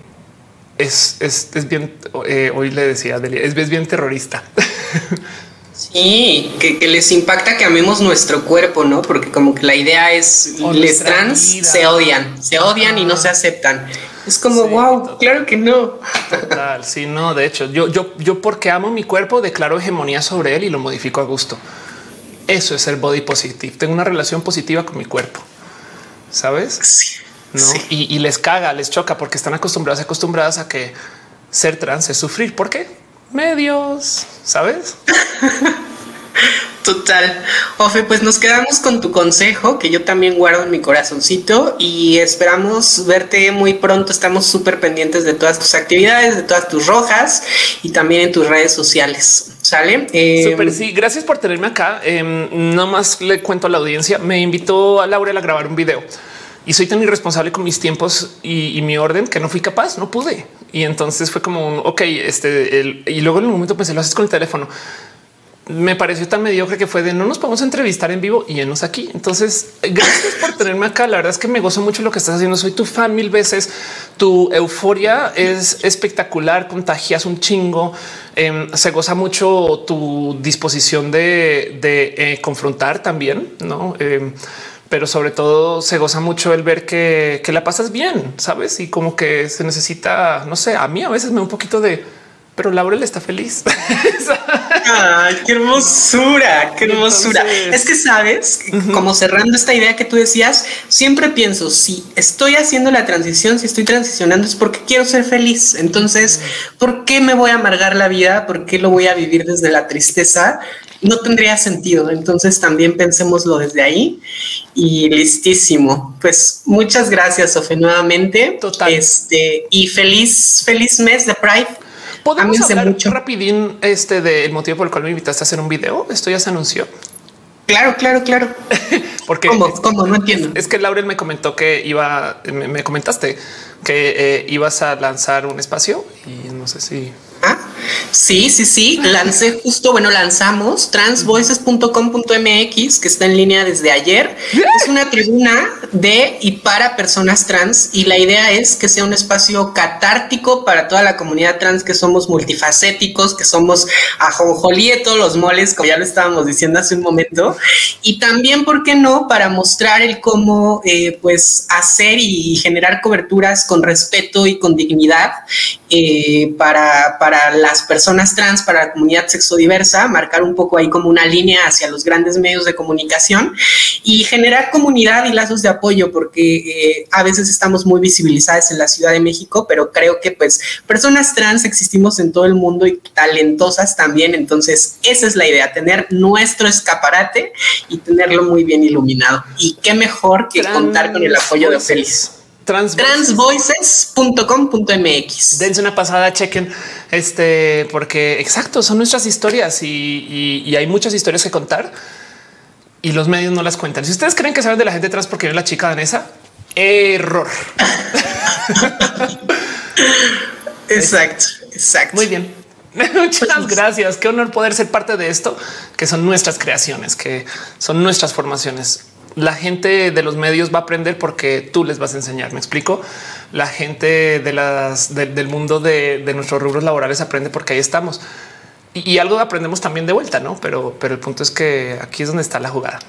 es, bien, eh, hoy le decía, es, es bien terrorista. Sí, que, les impacta que amemos nuestro cuerpo, ¿no? Porque como que la idea es, les trans se odian, se odian y no se aceptan. Es como, wow, claro que no. Total, sí, no, de hecho, yo, yo, yo porque amo mi cuerpo declaro hegemonía sobre él y lo modifico a gusto. Eso es ser body positive. Tengo una relación positiva con mi cuerpo, ¿sabes? Sí. ¿No? Y, y les caga, les choca porque están acostumbradas, acostumbradas a que ser trans es sufrir. ¿Por qué? Medios, ¿sabes? Total. Ofe, pues nos quedamos con tu consejo que yo también guardo en mi corazoncito y esperamos verte muy pronto. Estamos súper pendientes de todas tus actividades, de todas tus rojas y también en tus redes sociales. Sale. Eh, súper. Sí, gracias por tenerme acá. Eh, no más le cuento a la audiencia. Me invitó a Laurel a grabar un video y soy tan irresponsable con mis tiempos y, mi orden que no fui capaz, no pude. Y entonces fue como un ok, este y luego en un momento pensé lo haces con el teléfono. Me pareció tan mediocre que fue de no nos podemos entrevistar en vivo y enos aquí. Entonces, gracias por tenerme acá. La verdad es que me gozo mucho lo que estás haciendo. Soy tu fan mil veces. Tu euforia es espectacular. Contagias un chingo. Em, se goza mucho tu disposición de, eh, confrontar también. No? Em, pero sobre todo se goza mucho el ver que, la pasas bien, sabes? Y como que se necesita, no sé, a mí a veces me da un poquito de, pero Laurel está feliz. Ay, qué hermosura, qué hermosura. es que sabes, como cerrando esta idea que tú decías, siempre pienso si estoy haciendo la transición, si estoy transicionando es porque quiero ser feliz. Entonces, ¿por qué me voy a amargar la vida? ¿Por qué lo voy a vivir desde la tristeza? No tendría sentido. Entonces también pensémoslo desde ahí y listísimo. Pues muchas gracias, Sofe, nuevamente. Total. Este, y feliz, feliz mes de Pride. Podemos hablar mucho. rapidín este del motivo por el cual me invitaste a hacer un video. Esto ya se anunció. Claro, claro, claro. Porque ¿Cómo? ¿Cómo? No entiendo. Es que Laurel me comentó que iba, me, comentaste que eh, ibas a lanzar un espacio y no sé si Sí, sí, sí. Lancé justo, bueno, lanzamos transvoices.com.mx, que está en línea desde ayer. Es una tribuna de y para personas trans y la idea es que sea un espacio catártico para toda la comunidad trans, que somos multifacéticos, que somos ajonjolí de todos los moles, como ya lo estábamos diciendo hace un momento. Y también, ¿por qué no? Para mostrar el cómo, eh, pues, hacer y generar coberturas con respeto y con dignidad eh, para, para las personas trans, para la comunidad sexodiversa, marcar un poco ahí como una línea hacia los grandes medios de comunicación y generar comunidad y lazos de apoyo, porque eh, a veces estamos muy visibilizadas en la Ciudad de México, pero creo que pues personas trans existimos en todo el mundo y talentosas también, entonces esa es la idea, tener nuestro escaparate y tenerlo muy bien iluminado. Y qué mejor que contar con el apoyo de Feliz. Transvoices.com.mx. Dense una pasada, chequen este, porque exacto, son nuestras historias y, hay muchas historias que contar y los medios no las cuentan. Si ustedes creen que saben de la gente trans porque es la chica danesa, error. exacto, exacto. Muy bien. Muchas gracias. Qué honor poder ser parte de esto, que son nuestras creaciones, que son nuestras formaciones la gente de los medios va a aprender porque tú les vas a enseñar. Me explico. La gente de las del mundo de, nuestros rubros laborales aprende porque ahí estamos y, algo aprendemos también de vuelta, no? Pero, pero el punto es que aquí es donde está la jugada.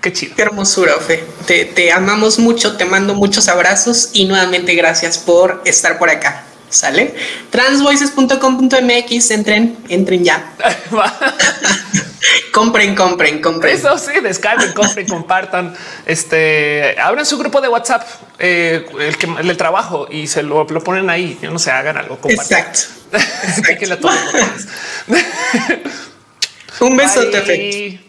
Qué chido. Qué hermosura, Fe. Te, te amamos mucho, te mando muchos abrazos y nuevamente gracias por estar por acá. ¿Sale? Transvoices.com.mx, entren, entren ya. compren, compren, compren. Eso sí, descarguen, compren, compartan. Este, abran su grupo de WhatsApp, eh, el que el trabajo y se lo, ponen ahí. Yo no sé, hagan algo. Exacto. Un besote.